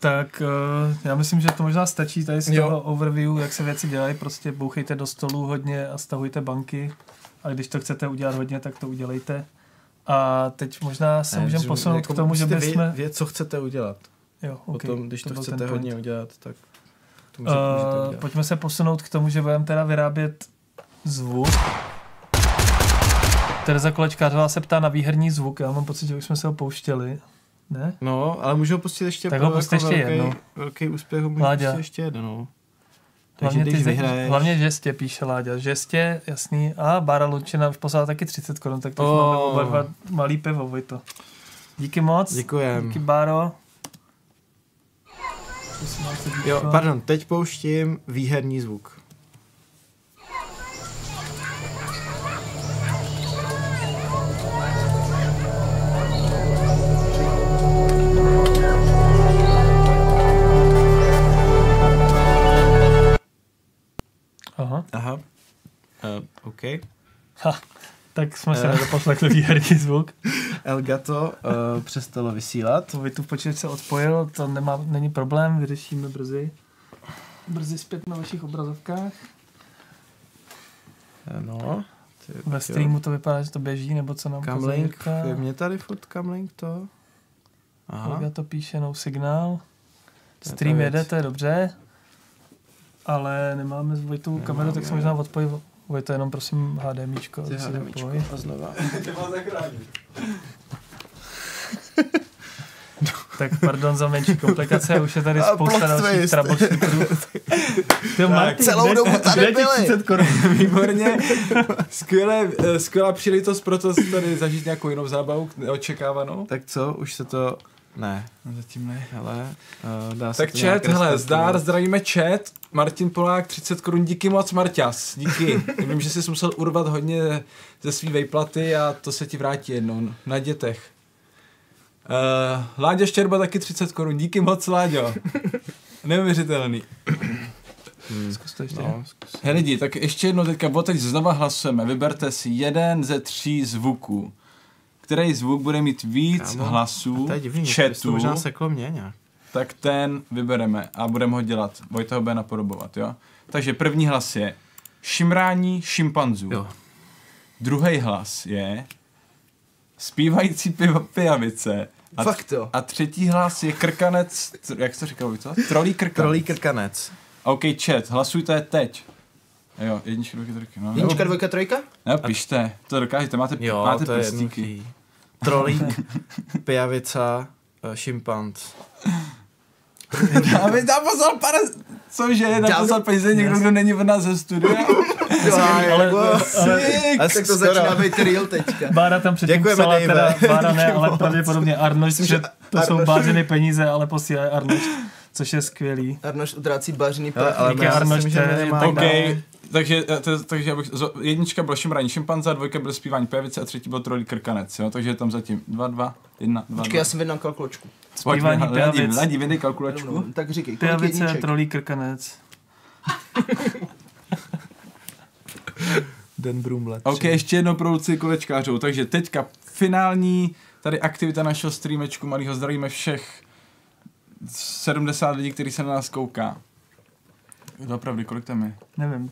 Tak uh, já myslím, že to možná stačí tady z Jo. toho overview, jak se věci dělají. Prostě bouchejte do stolu hodně a stahujte banky. A když to chcete udělat hodně, tak to udělejte. A teď možná se můžeme že- posunout jako k tomu, že bychom... Vědět, vědět, co chcete udělat. Jo, okay, Potom, když to, ten chcete point. hodně udělat, tak to můžete, můžete Uh, udělat. pojďme se posunout k tomu, že budeme teda vyrábět zvuk. Tereza Kolečkářová se ptá na výherní zvuk. Já mám pocit, že už jsme se ho pouštěli. Ne? No, ale můžu ho pustit ještě Tak ho pusť ještě velký, jednou. velký úspěch, ho můžu Láďa. pustit ještě jedno, no. Takže Hlavně, když ty, vyhraješ... hlavně žestě, píše Láďa. Žestě, jasný. A Bára Lučina už poslala taky 30 korun, tak teď Oh. máme oba dva malý pivo, Vojto. Díky moc. Děkujem. Díky Báro. Jo, pardon, teď pouštím výherní zvuk. Aha. Uh, OK. Ha. Tak jsme se Eh. nedoposlechli výherní zvuk. Elgato uh, přestalo vysílat. To Vojtu počítač se odpojil, to nemá, není problém, vyřešíme brzy. Brzy zpět na vašich obrazovkách. Eh, No. Ty, Ve streamu to vypadá, že to běží, nebo co nám je mě tady furt Camlink to? Aha. Kolega to píše, no signál. Stream jede, to je dobře. Ale nemáme s Vojtou Nemáme. kameru, tak se možná odpojí. Vojto, jenom prosím HDMIčko. Ty HDMIčko a znova. Tak pardon za menší komplikace, už je tady A spousta dalších Martin, celou dobu tady byli. 30 korun? Výborně. Skvělé, eh, skvělá příležitost pro to tady zažít nějakou jinou zábavu, neočekávanou. Tak co, už se to... Ne, No, Zatím ne. hele, uh, dá se Tak chat, hele, zdár, zdravíme chat. Martin Polák, 30 korun, díky moc Marťas, díky. Vím, že jsi musel urvat hodně ze svý vejplaty a to se ti vrátí jednou na dětech. Uh, Láďa Štěrba taky 30 korun, díky moc Láďo. Neuvěřitelný. Hmm. Zkus to ještě. No, zkus. Hej lidi, tak ještě jednou teďka, bo teď znova hlasujeme. Vyberte si jeden ze tří zvuků. Který zvuk bude mít víc Kámo, hlasů To je divný, chatu, možná seklo mě nějak. tak ten vybereme a budeme ho dělat. Vojta ho bude napodobovat, jo? Takže první hlas je šimrání šimpanzů. Jo. Druhý hlas je zpívající piva, pijavice. A, Fakt jo. a třetí hlas je krkanec, jak jsi to říkal, Vojto? Trolí krkanec. Krolí krkanec. OK, chat, hlasujte teď. Jo, jednička, dvojka, trojka, no. Jednička, dvojka, trojka? Ne, pište, to dokážete, máte, Jo, máte to je prstíky. jednoduchý. Trolík, pijavica, uh, šimpant. Dávid napozal, pane, cože, napozal peníze někdo, kdo není v nás ze studia. Ale, ale, A Tak to začíná být real teďka. Bára tam předtím Děkujeme, psala, teda. Bára ne, ale pravděpodobně Arnoš, že to jsou bářeny peníze, ale posílají Arnoš, což je skvělý. Arnoš utrácí bařený Hele, ale Díky, já si Arnoš, že to je my nemáme- tak OK. Takže, eh, to, takže abych, zo- jednička byl šimrání šimpanza, dvojka byl zpívání pijavice a třetí byl trolí krkanec, jo? takže je tam zatím dva, dva, jedna, dva, Počkej, dva. já jsem vyjednal kalkulačku. Zpívání pijavic. Ladi, vydej kalkulačku. Rovnou. Tak říkej, kolik Pijavice, jedniček? trolí krkanec. Den Brumlet. OK, ještě jednou pro Luci Kolečkářovou, takže teďka finální tady aktivita našeho streamečku, malýho zdravíme všech 70 lidí, kteří se na nás kouká. Opravdu, kolik tam je? Nevím.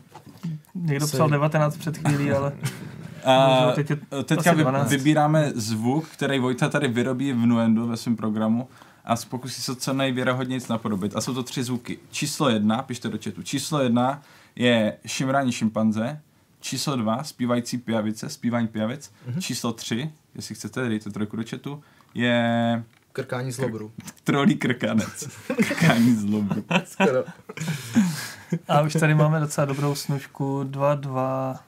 Někdo psal 19 před chvílí, ale A Možná teď je teďka vy, 12. vybíráme zvuk, který Vojta tady vyrobí v Nuendu ve svém programu a pokusí se co nejvěrohodnějc napodobit. A jsou to tři zvuky. Číslo jedna, pište do chatu, číslo jedna je šimrání šimpanze, číslo dva, zpívající pijavice, zpívání pijavic, Mhm. číslo tři, jestli chcete, dejte trojku do chatu, je Krkání z lobru. trolí krkanec. Krkání z lobu. Skoro. A už tady máme docela dobrou snužku. 2, 2,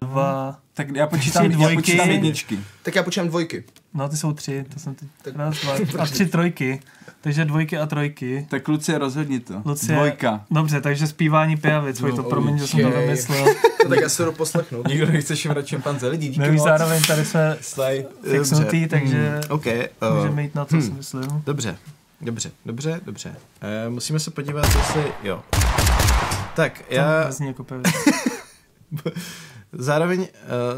dva, Tak já počítám, já dvojky. počítám jedničky. Tak já počítám dvojky. no ty jsou tři, to jsem teď, Tak- raz, dva, a tři trojky, takže dvojky a trojky. Tak Lucie, rozhodni to. Lucie, Dvojka. Dobře, takže zpívání pijavic, no, to promiň, že jsem to okay. vymyslel. No, tak já se to poslechnu. Nikdo nechce šimrat šimpanze lidí, díky No víš, moc. zároveň tady jsme Slay. fixnutý, takže Hmm, OK. Uh, můžeme jít na to, si hmm. myslím. Dobře, dobře, dobře, dobře. Uh, musíme se podívat, jestli... Jo. Tak, Já... já To nezní jako zároveň uh,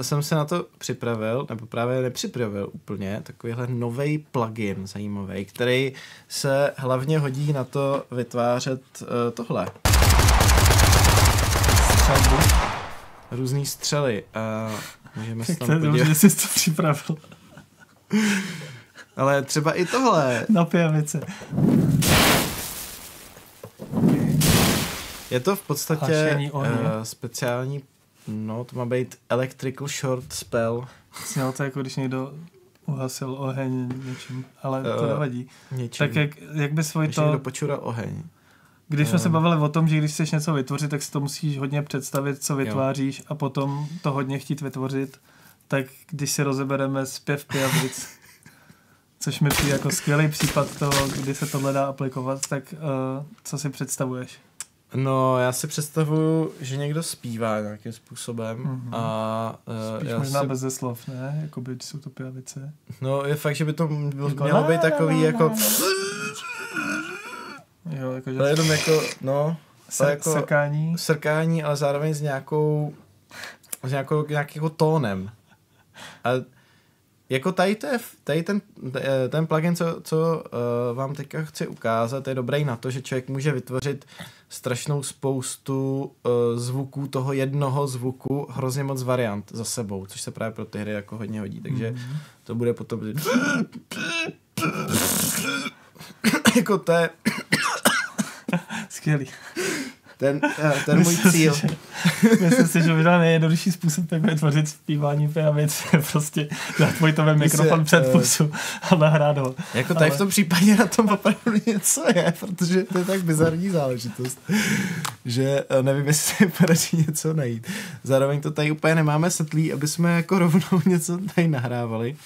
jsem se na to připravil, nebo právě nepřipravil úplně, takovýhle nový plugin zajímavý, který se hlavně hodí na to vytvářet uh, tohle. Střelbu. Různý střely. A můžeme se to tam dobře, podívat. že jsi to připravil Ale třeba i tohle. na pijavice. Je to v podstatě uh, speciální, no to má být electrical short spell. Znělo to jako když někdo uhasil oheň něčím, ale to Eh, nevadí. Něčím. Tak jak, jak by svůj Když někdo to, počural oheň. když jsme se eh. bavili o tom, že když chceš něco vytvořit, tak si to musíš hodně představit, co vytváříš a potom to hodně chtít vytvořit, tak když si rozebereme zpěv pijavic, což mi přijde jako skvělý případ toho, kdy se tohle dá aplikovat, tak uh, co si představuješ? No, já si představuju, že někdo zpívá nějakým způsobem Mhm. a uh, Spíš já možná si, bez slov, ne? Jakoby, když jsou to pijavice. no je fakt, že by to bylo, Jako mělo být takový jako. Jo, jakože ale jenom jako, no, se, jako- sekání. srkání, ale zároveň s nějakou, s nějakou, nějakým tónem. A jako tady, to je, tady ten, eh, ten plugin, co, co uh, vám teďka chci ukázat, je dobrý na to, že člověk může vytvořit strašnou spoustu uh, zvuků toho jednoho zvuku, hrozně moc variant za sebou, což se právě pro ty hry jako hodně hodí, takže Mhm. to bude potom jako to je Skvělý. Ten, eh, ten můj Myslím si, cíl. že- Myslím si, že možná nejjednodušší způsob, jak vytvořit zpívání pijavic, je prostě dát Vojtově mikrofon před eh, pusu a nahrát ho. Jako tady Ale- v tom případě na tom opravdu něco je, protože to je tak bizarní záležitost, že eh, nevím, jestli se podaří něco najít. Zároveň to tady úplně nemáme setlý, aby jsme jako rovnou něco tady nahrávali.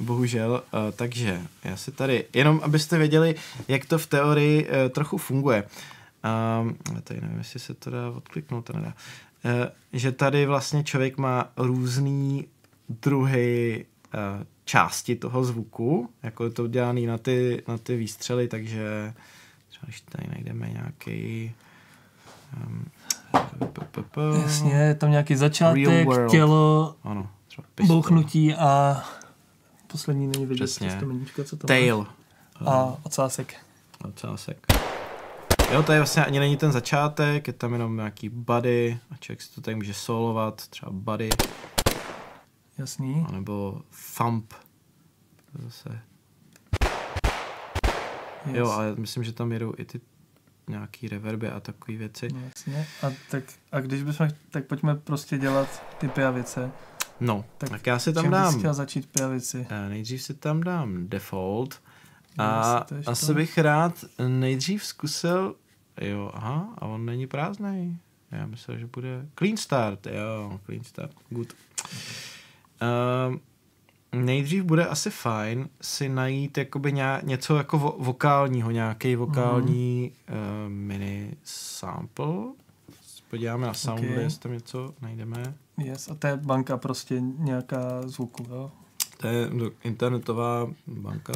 Bohužel, takže já si tady, jenom abyste věděli, jak to v teorii trochu funguje. Um, já tady nevím, jestli se to dá odkliknout, to nedá. Uh, že tady vlastně člověk má různý druhy uh, části toho zvuku, jako je to udělané na ty, na ty výstřely, takže třeba když tady najdeme nějaký um, p- p- p- Jasně, je tam nějaký začátek, tělo, Ano, třeba pistol. bouchnutí a poslední není vidět Přesně. co to. Tail. A ocásek. Ocásek. Jo, to je vlastně ani není ten začátek, je tam jenom nějaký body a člověk si to tady může solovat, třeba body, Jasný. anebo thump. To Zase. Yes. Jo, ale myslím, že tam jedou i ty nějaký reverby a takové věci. No, Jasně. A, tak, a když bychom, tak pojďme prostě dělat ty pijavice. No, Tak tak, já si tam Čím bys dám, chtěl začít pijavici? eh, nejdřív si tam dám default Jo, a to asi bych rád nejdřív zkusil, jo, aha, a on není prázdný. Já myslel, že bude clean start, jo, clean start, good. Um, nejdřív bude asi fajn si najít jakoby ně, něco jako vo, vokálního, nějaký vokální mm. uh, mini sample. Podíváme na soundly, Ok. okay. jestli tam něco najdeme. Yes. A to je banka prostě nějaká zvuku, jo? To je internetová banka.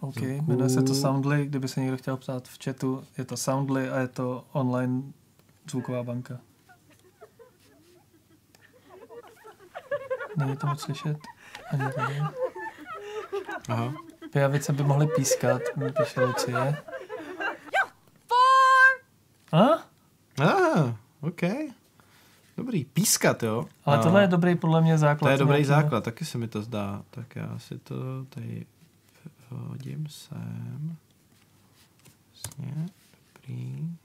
OK, Zvuku. jmenuje se to Soundly, kdyby se někdo chtěl ptát v chatu, je to Soundly a je to online zvuková banka. Není to moc slyšet? Ani tady. Aha. Pijavice by mohly pískat, mi píše Lucie. A? Ah, OK. Dobrý, pískat, jo. Ale tohle je dobrý podle mě základ. To je dobrý základ, taky se mi to zdá. Tak já si to tady hodím sem. Jasně, dobrý.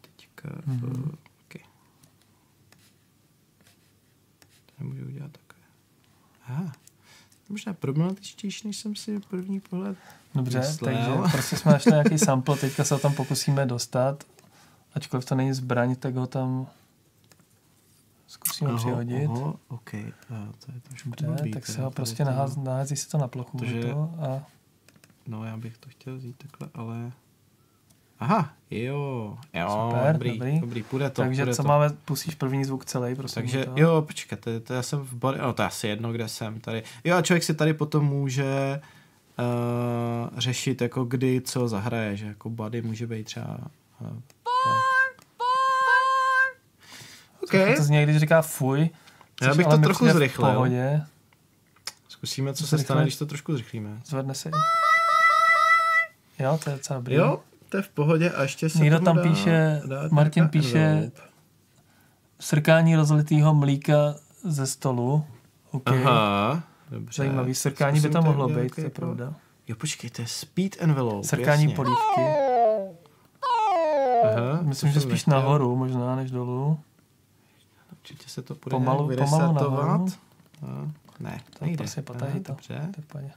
Teďka, Mhm. mm-hmm. OK. To můžu udělat takové. Aha. Možná problematičtější, než jsem si první pohled Dobře, myslel. takže prostě jsme našli nějaký sample, teďka se o tom pokusíme dostat. Ačkoliv to není zbraň, tak ho tam Zkusíme Aho, přihodit. Aho, OK. A to je trošku Dobře, blbý, tak se ho tady prostě naház, nahází se to na plochu. Protože- To a No, já bych to chtěl vzít takhle, ale... Aha, jo, jo, Super, dobrý, dobrý. dobrý, půjde to, Takže půjde co to. máme, pustíš první zvuk celý, prosím. Takže to. jo, počkej, to, to já jsem v body, no to je asi jedno, kde jsem tady. Jo a člověk si tady potom může uh, řešit jako kdy co zahraje, že jako body může být třeba... Uh, OK, To zní, když říká fuj. Já bych to trochu zrychlil. pohodě. zkusíme, co se stane, když to trošku zrychlíme. Zvedne se. Jo, to je docela dobrý. Jo, to je v pohodě a ještě se Někdo tam dá, píše, dá Martin píše- envelope. Srkání rozlitého mlíka ze stolu. Okay. Aha, dobře. Zajímavý, srkání by Zkusím tam to mohlo být, to je jako- pravda. Jo, počkej, to je speed envelope, Srkání jasně. polívky. Aha, Myslím, že spíš nechtěl. nahoru možná, než dolů. Určitě se to bude Pomalu- nějak pomalu. No, ne, To nejde. prostě potahy to. Dobře. Pohodě.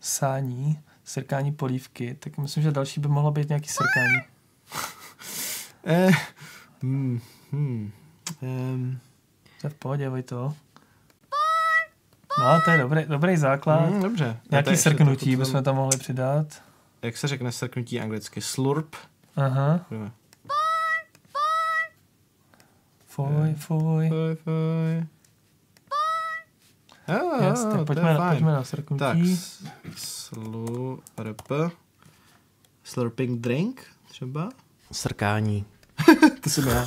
Sání, srkání polívky, tak myslím, že další by mohlo být nějaký srkání. Eh, hmm, hmm, um, To je v pohodě, Vojto. No, to je dobrý, dobrý základ. hmm, dobře. Nějaký srknutí bychom tam mohli přidat. Jak se řekne srknutí anglicky? Slurp. Aha. Fuj, fuj. Fuj, fuj. Ah, Yes, tak pojďme, fajn. pojďme na Tak, srknutí. s- slurp. Slurping drink třeba? Srkání. to jsem já.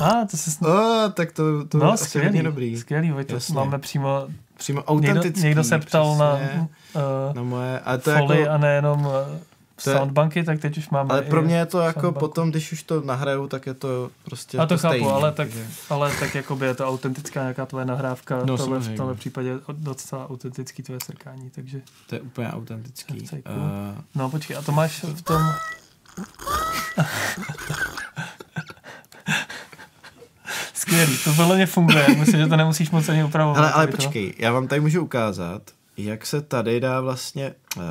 A, to se sn... Oh, tak to, to je No, asi skvělý, hodně dobrý. skvělý, Vojto. Jasně. Máme přímo, Přímo někdo, autentický. někdo se ptal na, přesně. uh, na moje, ale to je Foley jako, a nejenom uh, to je- soundbanky, tak teď už máme ale pro mě je to jako soundbanku. potom, když už to nahraju, tak je to prostě A to chápu, stejný, ale tak, takže- ale tak jakoby je to autentická nějaká tvoje nahrávka, No, tohle, v tomhle případě docela autentický tvoje srkání, takže To je úplně autentický. To je cool. Uh, no počkej, a to máš v tom... Skvělý, to podle mě funguje, myslím, že to nemusíš moc ani upravovat. ale, ale to. počkej, já vám tady můžu ukázat, jak se tady dá vlastně... Uh,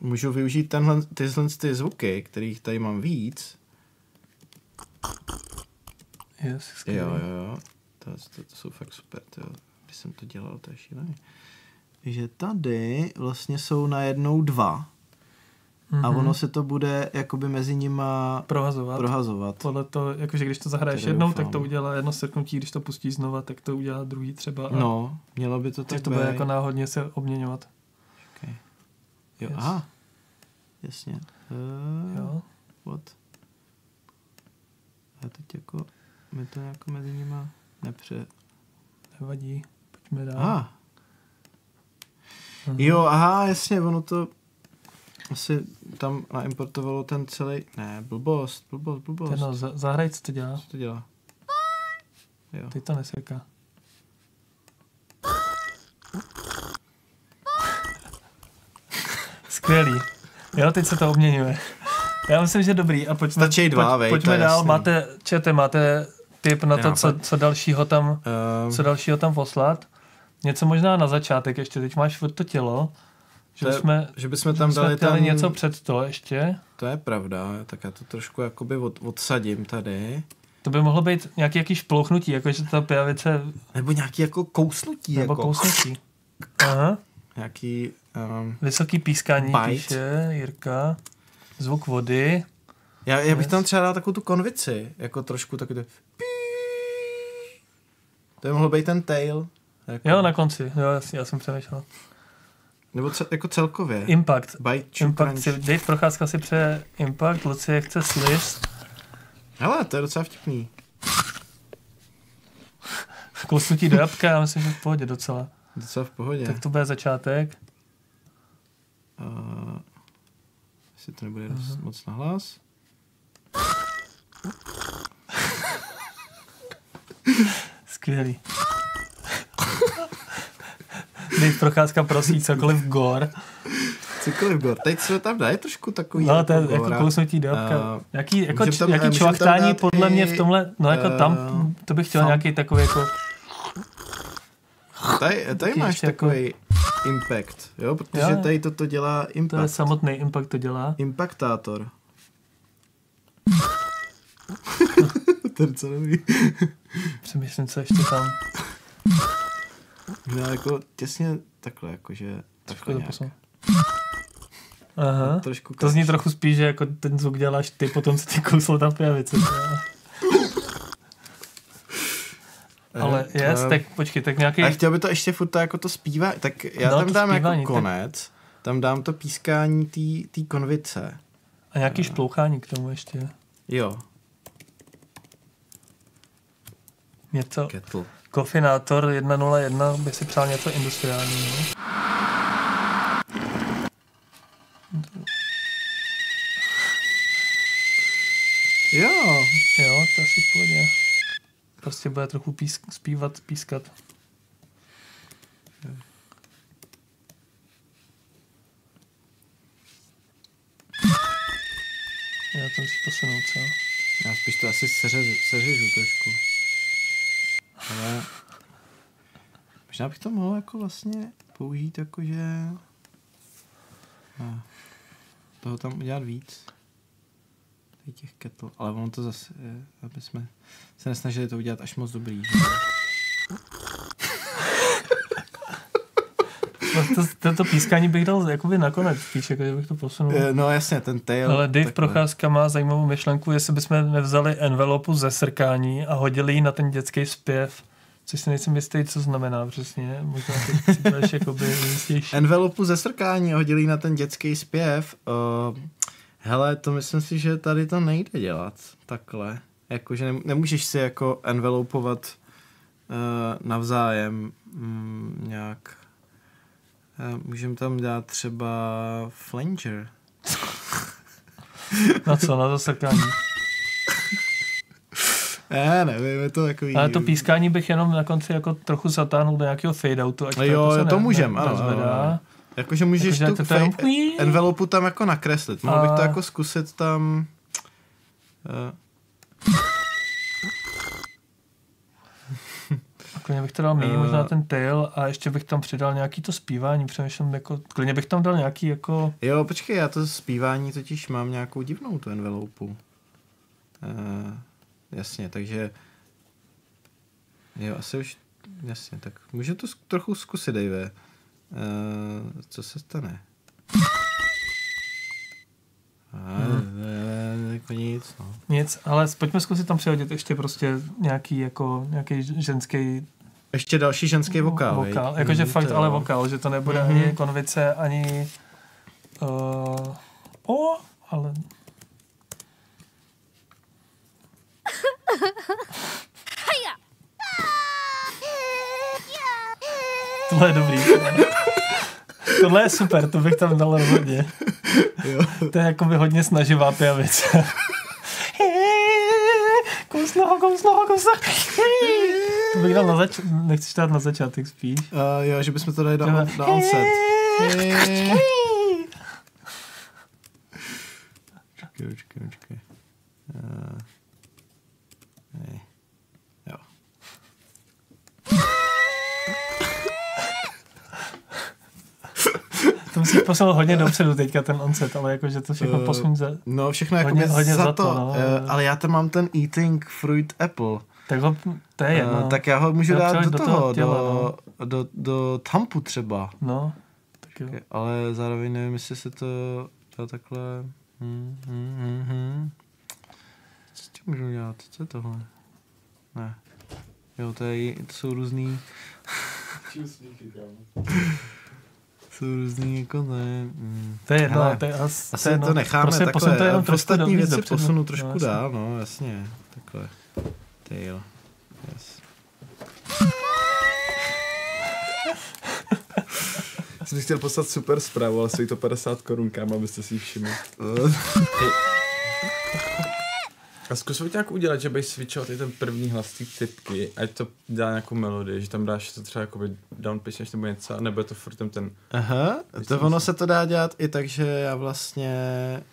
můžu využít tenhle, tyhle ty zvuky, kterých tady mám víc. Yes, skvělý. Jo, jo, jo. To, to, to jsou fakt super, to, když jsem to dělal, to je šílený. Že tady vlastně jsou najednou dva Mhm. a ono se to bude jakoby mezi nima Prohazovat. prohazovat. Podle to, jakože když to zahraješ Tedy jednou, doufám. tak to udělá jedno srknutí, když to pustíš znova, tak to udělá druhý třeba. A No, mělo by to tak to bude jako náhodně se obměňovat. Jo, Yes. aha. Jasně. Uh, Jo. What? A teď jako, mi to jako mezi nima nepře... Nevadí. Pojďme dál. Aha. Mhm. Jo, aha, jasně, ono to asi tam naimportovalo ten celý... Ne, blbost, blbost, blbost. Ten, no, za- zahraj, co to dělá. Co to dělá? Jo. Teď to nesrká. Skvělý. Jo, teď se to obměňuje. Já myslím, že dobrý. A pojďme, Stačí dva, pojď, vej, pojďme dál. jasný. Máte, čete, máte tip na to, Já, co, co dalšího tam Um, co dalšího tam poslat. Něco možná na začátek ještě, teď máš furt to tělo. Že To je- jsme, že bychom tam jsme dali ten... něco před to ještě. To je pravda, tak já to trošku jakoby od, odsadím tady. To by mohlo být nějaký jaký šplouchnutí, jakože ta pijavice Nebo nějaký jako kousnutí. nebo jako, kousnutí. Aha. Nějaký... Um, Vysoký pískání Bite. píše Jirka. Zvuk vody. já, já bych tam třeba dal takovou tu konvici, jako trošku takový to... To by mohl být ten tail. Jako, Jo, na konci. Jo, jasně, já jsem přemýšlel. Nebo ce, jako celkově. Impact. Bite, Impact si, Dave Procházka si přeje Impact, Lucie chce Sliss. Hele, to je docela vtipný. Kousnutí do jabka, já myslím, že v pohodě docela. Docela v pohodě. Tak to bude začátek. Uh, jestli to nebude Mhm. moc nahlas. Skvělý. Dave Procházka prosí cokoliv gore. Cokoliv gor. Teď jsme tam dají trošku takový No, to je jako jako kousnutí jabka. Uh, Jaký, jako, č, tam- jaký čvachtání podle i, mě v tomhle, no jako eh, tam, to bych chtěl fun. nějaký takový jako, Tady, tady máš jako- takový impact, jo? Protože jo, tady toto dělá impact. To je samotný impact, to dělá. Impactátor. Ten co neví. Přemýšlím, co ještě tam. No jako těsně takhle, jakože takhle nějak. Aha, trošku to zní trošku spíš, že jako ten zvuk děláš ty, potom se ty kouslo tam pěvice. Ale Eh, jest, eh, tak počkej, tak nějaký... A chtěl by to ještě furt to jako to zpívá, tak já No, tam dám zpívání, jako tak- konec, tam dám to pískání té konvice. A nějaký šplouchání k tomu ještě. Jo, Něco. kettle. Kofinátor 101 by si přál něco industriálního. Jo, Jo, to asi v pohodě. Prostě bude trochu písk, zpívat, pískat. Já to musím posunout, co? já spíš to asi seřežu, seřežu trošku. Ale možná bych to mohl jako vlastně použít jakože no, toho tam udělat víc. Tady těch kettle, ale ono to zase, je, aby jsme se nesnažili to udělat až moc dobrý. No, to, tento pískání bych dal jakoby nakonec spíš, jako že bych to posunul. Eh, No jasně, ten tail. Ale Dave. Procházka má zajímavou myšlenku, jestli bychom nevzali envelopu ze srkání a hodili ji na ten dětský zpěv. Což si nejsem jistý, co znamená přesně. Možná ty si budeš jakoby jistější. Envelopu ze srkání hodili na ten dětský zpěv. Uh, hele, to myslím si, že tady to nejde dělat takhle. Jakože nem- nemůžeš si jako envelopovat uh, navzájem mm, nějak. Uh, můžeme tam dát třeba flanger. Na co? Na to srkání. Ne, nevím, je to takový... Ale to pískání bych jenom na konci jako trochu zatáhnul do nějakého fade-outu. ať No jo, se to můžem, ano, nezvedá. ano, ano. Jakože můžeš Jakože tu to fej- envelopu tam jako nakreslit. Mohl bych to jako zkusit tam... Uh, Klidně bych to dal méně, Eh. možná ten tail a ještě bych tam přidal nějaký to zpívání. Přemýšlím, jako, klidně bych tam dal nějaký jako... Jo, počkej, já to zpívání totiž mám nějakou divnou tu envelopu. Uh, jasně, takže... Jo, asi už... Jasně, tak můžu to trochu zkusit, Dave. Uh, co se stane? Hmm. jako nic, no. Nic, ale pojďme zkusit tam přihodit ještě prostě nějaký jako nějaký ženský Ještě další ženský vokál, vokál. Jakože Mm, fakt to ale vokál, že to nebude Mhm. ani konvice, ani uh, o, ale Tohle je dobrý. tohle. Je super, to bych tam dal rozhodně. Jo. To je jako by hodně snaživá pijavice. Kouslo ho, kouslo ho, kouslo. To bych dal na zač... Nechceš dát na začátek spíš. Uh, jo, že bychom to dali na, na onset. Počkej, počkej, počkej. Uh, ne. Jo. To musíš posunout hodně dopředu teďka ten onset, ale jakože to všechno Eh, posun za... No, všechno Hodně- jako hodně za, za to, to, no. eh, ale já tam mám ten eating fruit apple. Tak ho, to je jedno. Eh, tak já ho můžu Já dát do do toho, toho těla, do, do, do tampu třeba. No, tak jo. Ale zároveň nevím, jestli se to, to takhle... Hmm, hmm, hmm, hmm. Co s tím můžu dělat? Co je tohle? Ne. Jo, to, je, to jsou různý... jsou různý jako ne... Hmm. To je jedno, Hele, to je, as, Asi je jedno. to necháme prostě takhle, posun to jenom trošku ostatní věci dopředu. posunu No, trošku jasně. dál, no jasně, takhle. Tail. Yes. Jsem chtěl poslat super zprávu, ale stojí to 50 korun, kam, abyste si ji všimli. A zkus to nějak udělat, že bych switchoval tady ten první hlas té typky, ať to dá nějakou melodii, že tam dáš to třeba jakoby down pitch nebo něco, nebo je to furt ten ten... Aha, to ono se to dá dělat i tak, že já vlastně...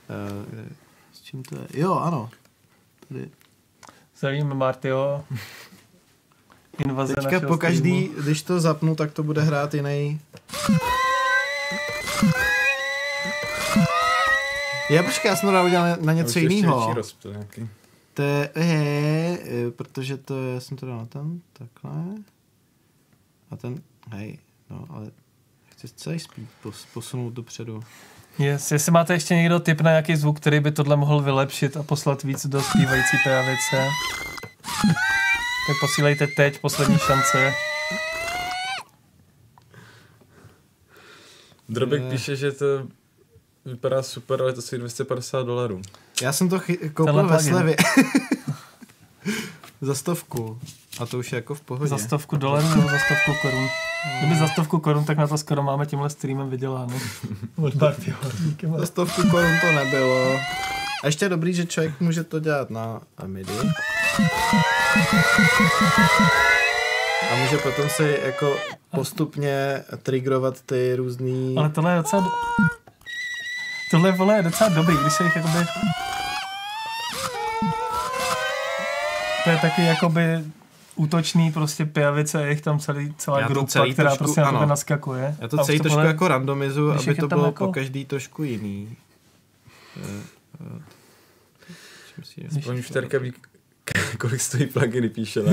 Uh, s čím to je? Jo, ano. Tady. Zdravíme Martyho. Invaze Teďka po každý, streamu. když to zapnu, tak to bude hrát jiný. Já počkej, já jsem to dal udělat na, na něco jiného. To je, je, je, protože to je, já jsem to dal na ten, takhle. A ten, hej, no, ale chci celý speed pos, posunout dopředu. Yes, jestli máte ještě někdo tip na nějaký zvuk, který by tohle mohl vylepšit a poslat víc do zpívající pijavice, tak posílejte teď, poslední šance. Drobek Je. píše, že to vypadá super, ale to si 250 dolarů. Já jsem to chy- koupil Tenhle ve slevě. za stovku. A to už je jako v pohodě. Za stovku dolarů nebo za stovku korun. Kdyby za stovku korun, tak na to skoro máme tímhle streamem vyděláno. Od moc. Za stovku korun to nebylo. A ještě je dobrý, že člověk může to dělat na MIDI. A může potom si jako postupně triggerovat ty různý... Ale tohle je docela... do- Tohle vole je docela dobrý, když se jich jakoby... To je taky jakoby útočný prostě pijavice, je jich tam celý, celá Já grupa, celý která trošku- prostě na tebe ano. naskakuje. Já to celý trošku jako randomizuju, když aby to bylo jako- po každý trošku jiný. Eh, eh, Aspoň čtyřka ví, kolik stojí pluginy, píše.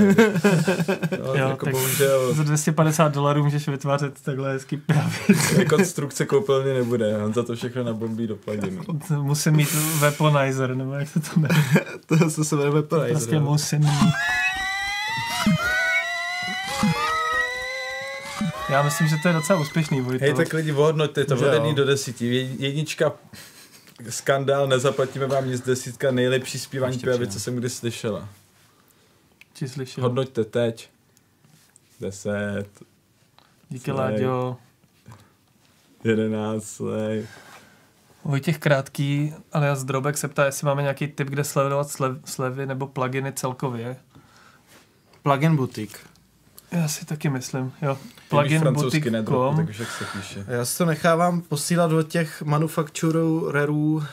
No, Jo, jako bohužel Za 250 dolarů můžeš vytvářet takhle hezký pijavice. rekonstrukce koupelny nebude. On za to všechno nabombí do pluginu. Musím mít weaponizer, nebo jak se to jmenuje. to se se jmenuje Vaporizer, Prostě jo. musím mít. Já myslím, že to je docela úspěšný, Vojto. Hej, tak lidi, ohodnoťte to, jedný do desíti. Je- Jednička skandál, nezaplatíme vám nic, desítka nejlepší zpívání Ještě pijavice, co jsem kdy slyšela. Či slyšel. Hodnoťte teď. Deset, Díky, Slej. Láďo. jedenáct, slej. Vojtěch Krátký, alias Drobek se ptá, jestli máme nějaký tip, kde sledovat slev, slevy nebo pluginy celkově. Plugin Boutique. Já si taky myslím, jo. Plugin Plugin tak jak se píše. Já si to nechávám posílat od těch manufakturerů uh,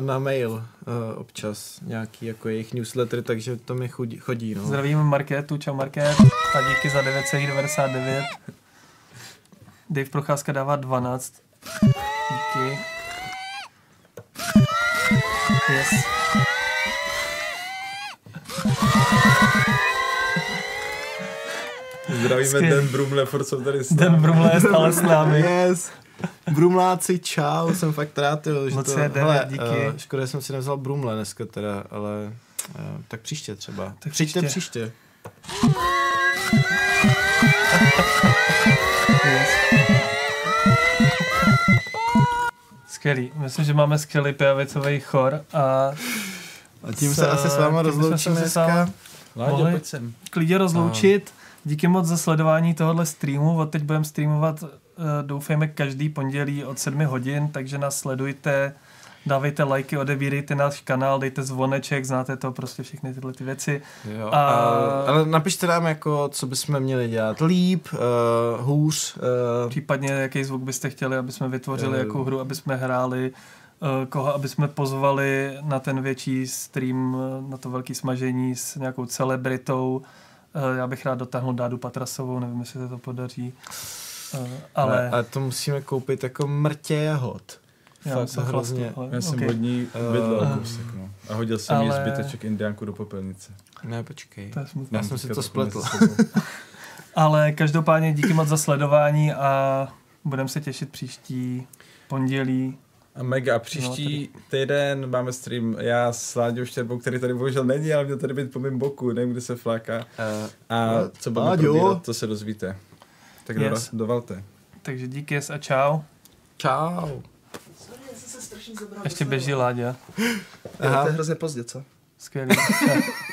na mail uh, občas, nějaký jako jejich newslettery, takže to mi chodí, chodí no. Zdravím Markétu, čau Market a díky za 9,99. Dave Procházka dává 12. Díky. Yes. Zdravíme Skvělý. Den Brumle, furt jsou tady s Den námi. Brumle je stále s námi. Yes. Brumláci, čau, jsem fakt rád, jo, že Moc to, je devět, hele, díky. eh, škoda, že jsem si nevzal Brumle dneska teda, ale uh, tak příště třeba. Tak Přijďte příště. příště. Yes. Skvělý. Myslím, že máme skvělý pijavicový chor a A tím S- se asi s váma rozloučíme asi s váma- dneska. Láďo, Mohli- pojď sem. klidně rozloučit. Díky moc za sledování tohohle streamu. Od teď budeme streamovat, uh, doufejme, každý pondělí od 7 hodin, takže nás sledujte, dávejte lajky, odebírejte náš kanál, dejte zvoneček, znáte to, prostě všechny tyhle ty věci. Jo, A- a... Ale napište nám jako, co bychom měli dělat líp, uh, hůř. Uh, Případně, jaký zvuk byste chtěli, aby jsme vytvořili, Eh. jakou hru, aby jsme hráli, eh, koho, aby jsme pozvali na ten větší stream, eh, na to velký smažení s nějakou celebritou. Eh, Já bych rád dotáhnul Dádu Patrasovou, nevím, jestli se to podaří. Eh, Ale... a, a to musíme koupit jako mrtě jahod. Já Fakt jsem hrozně. chlastu, ale Já jsem okay. od ní Eh, bydlel eh. kousek, no. A hodil jsem jí Ale- zbyteček indiánku do popelnice. Ne, počkej. To je smutné. Já jsem si to spletl. Ale každopádně díky moc za sledování a budeme se těšit příští pondělí. A mega, a příští týden máme stream, já s Láďou Štěrbou, který tady bohužel není, ale měl tady být po mém boku, nevím, kde se fláká. Uh, A No, co budeme Láďo. probírat, to se dozvíte. Tak Yes. dovalte. Takže díky yes a čau. čau. Ještě běží Láďa. Jo, to je hrozně pozdě, co? Skvělý.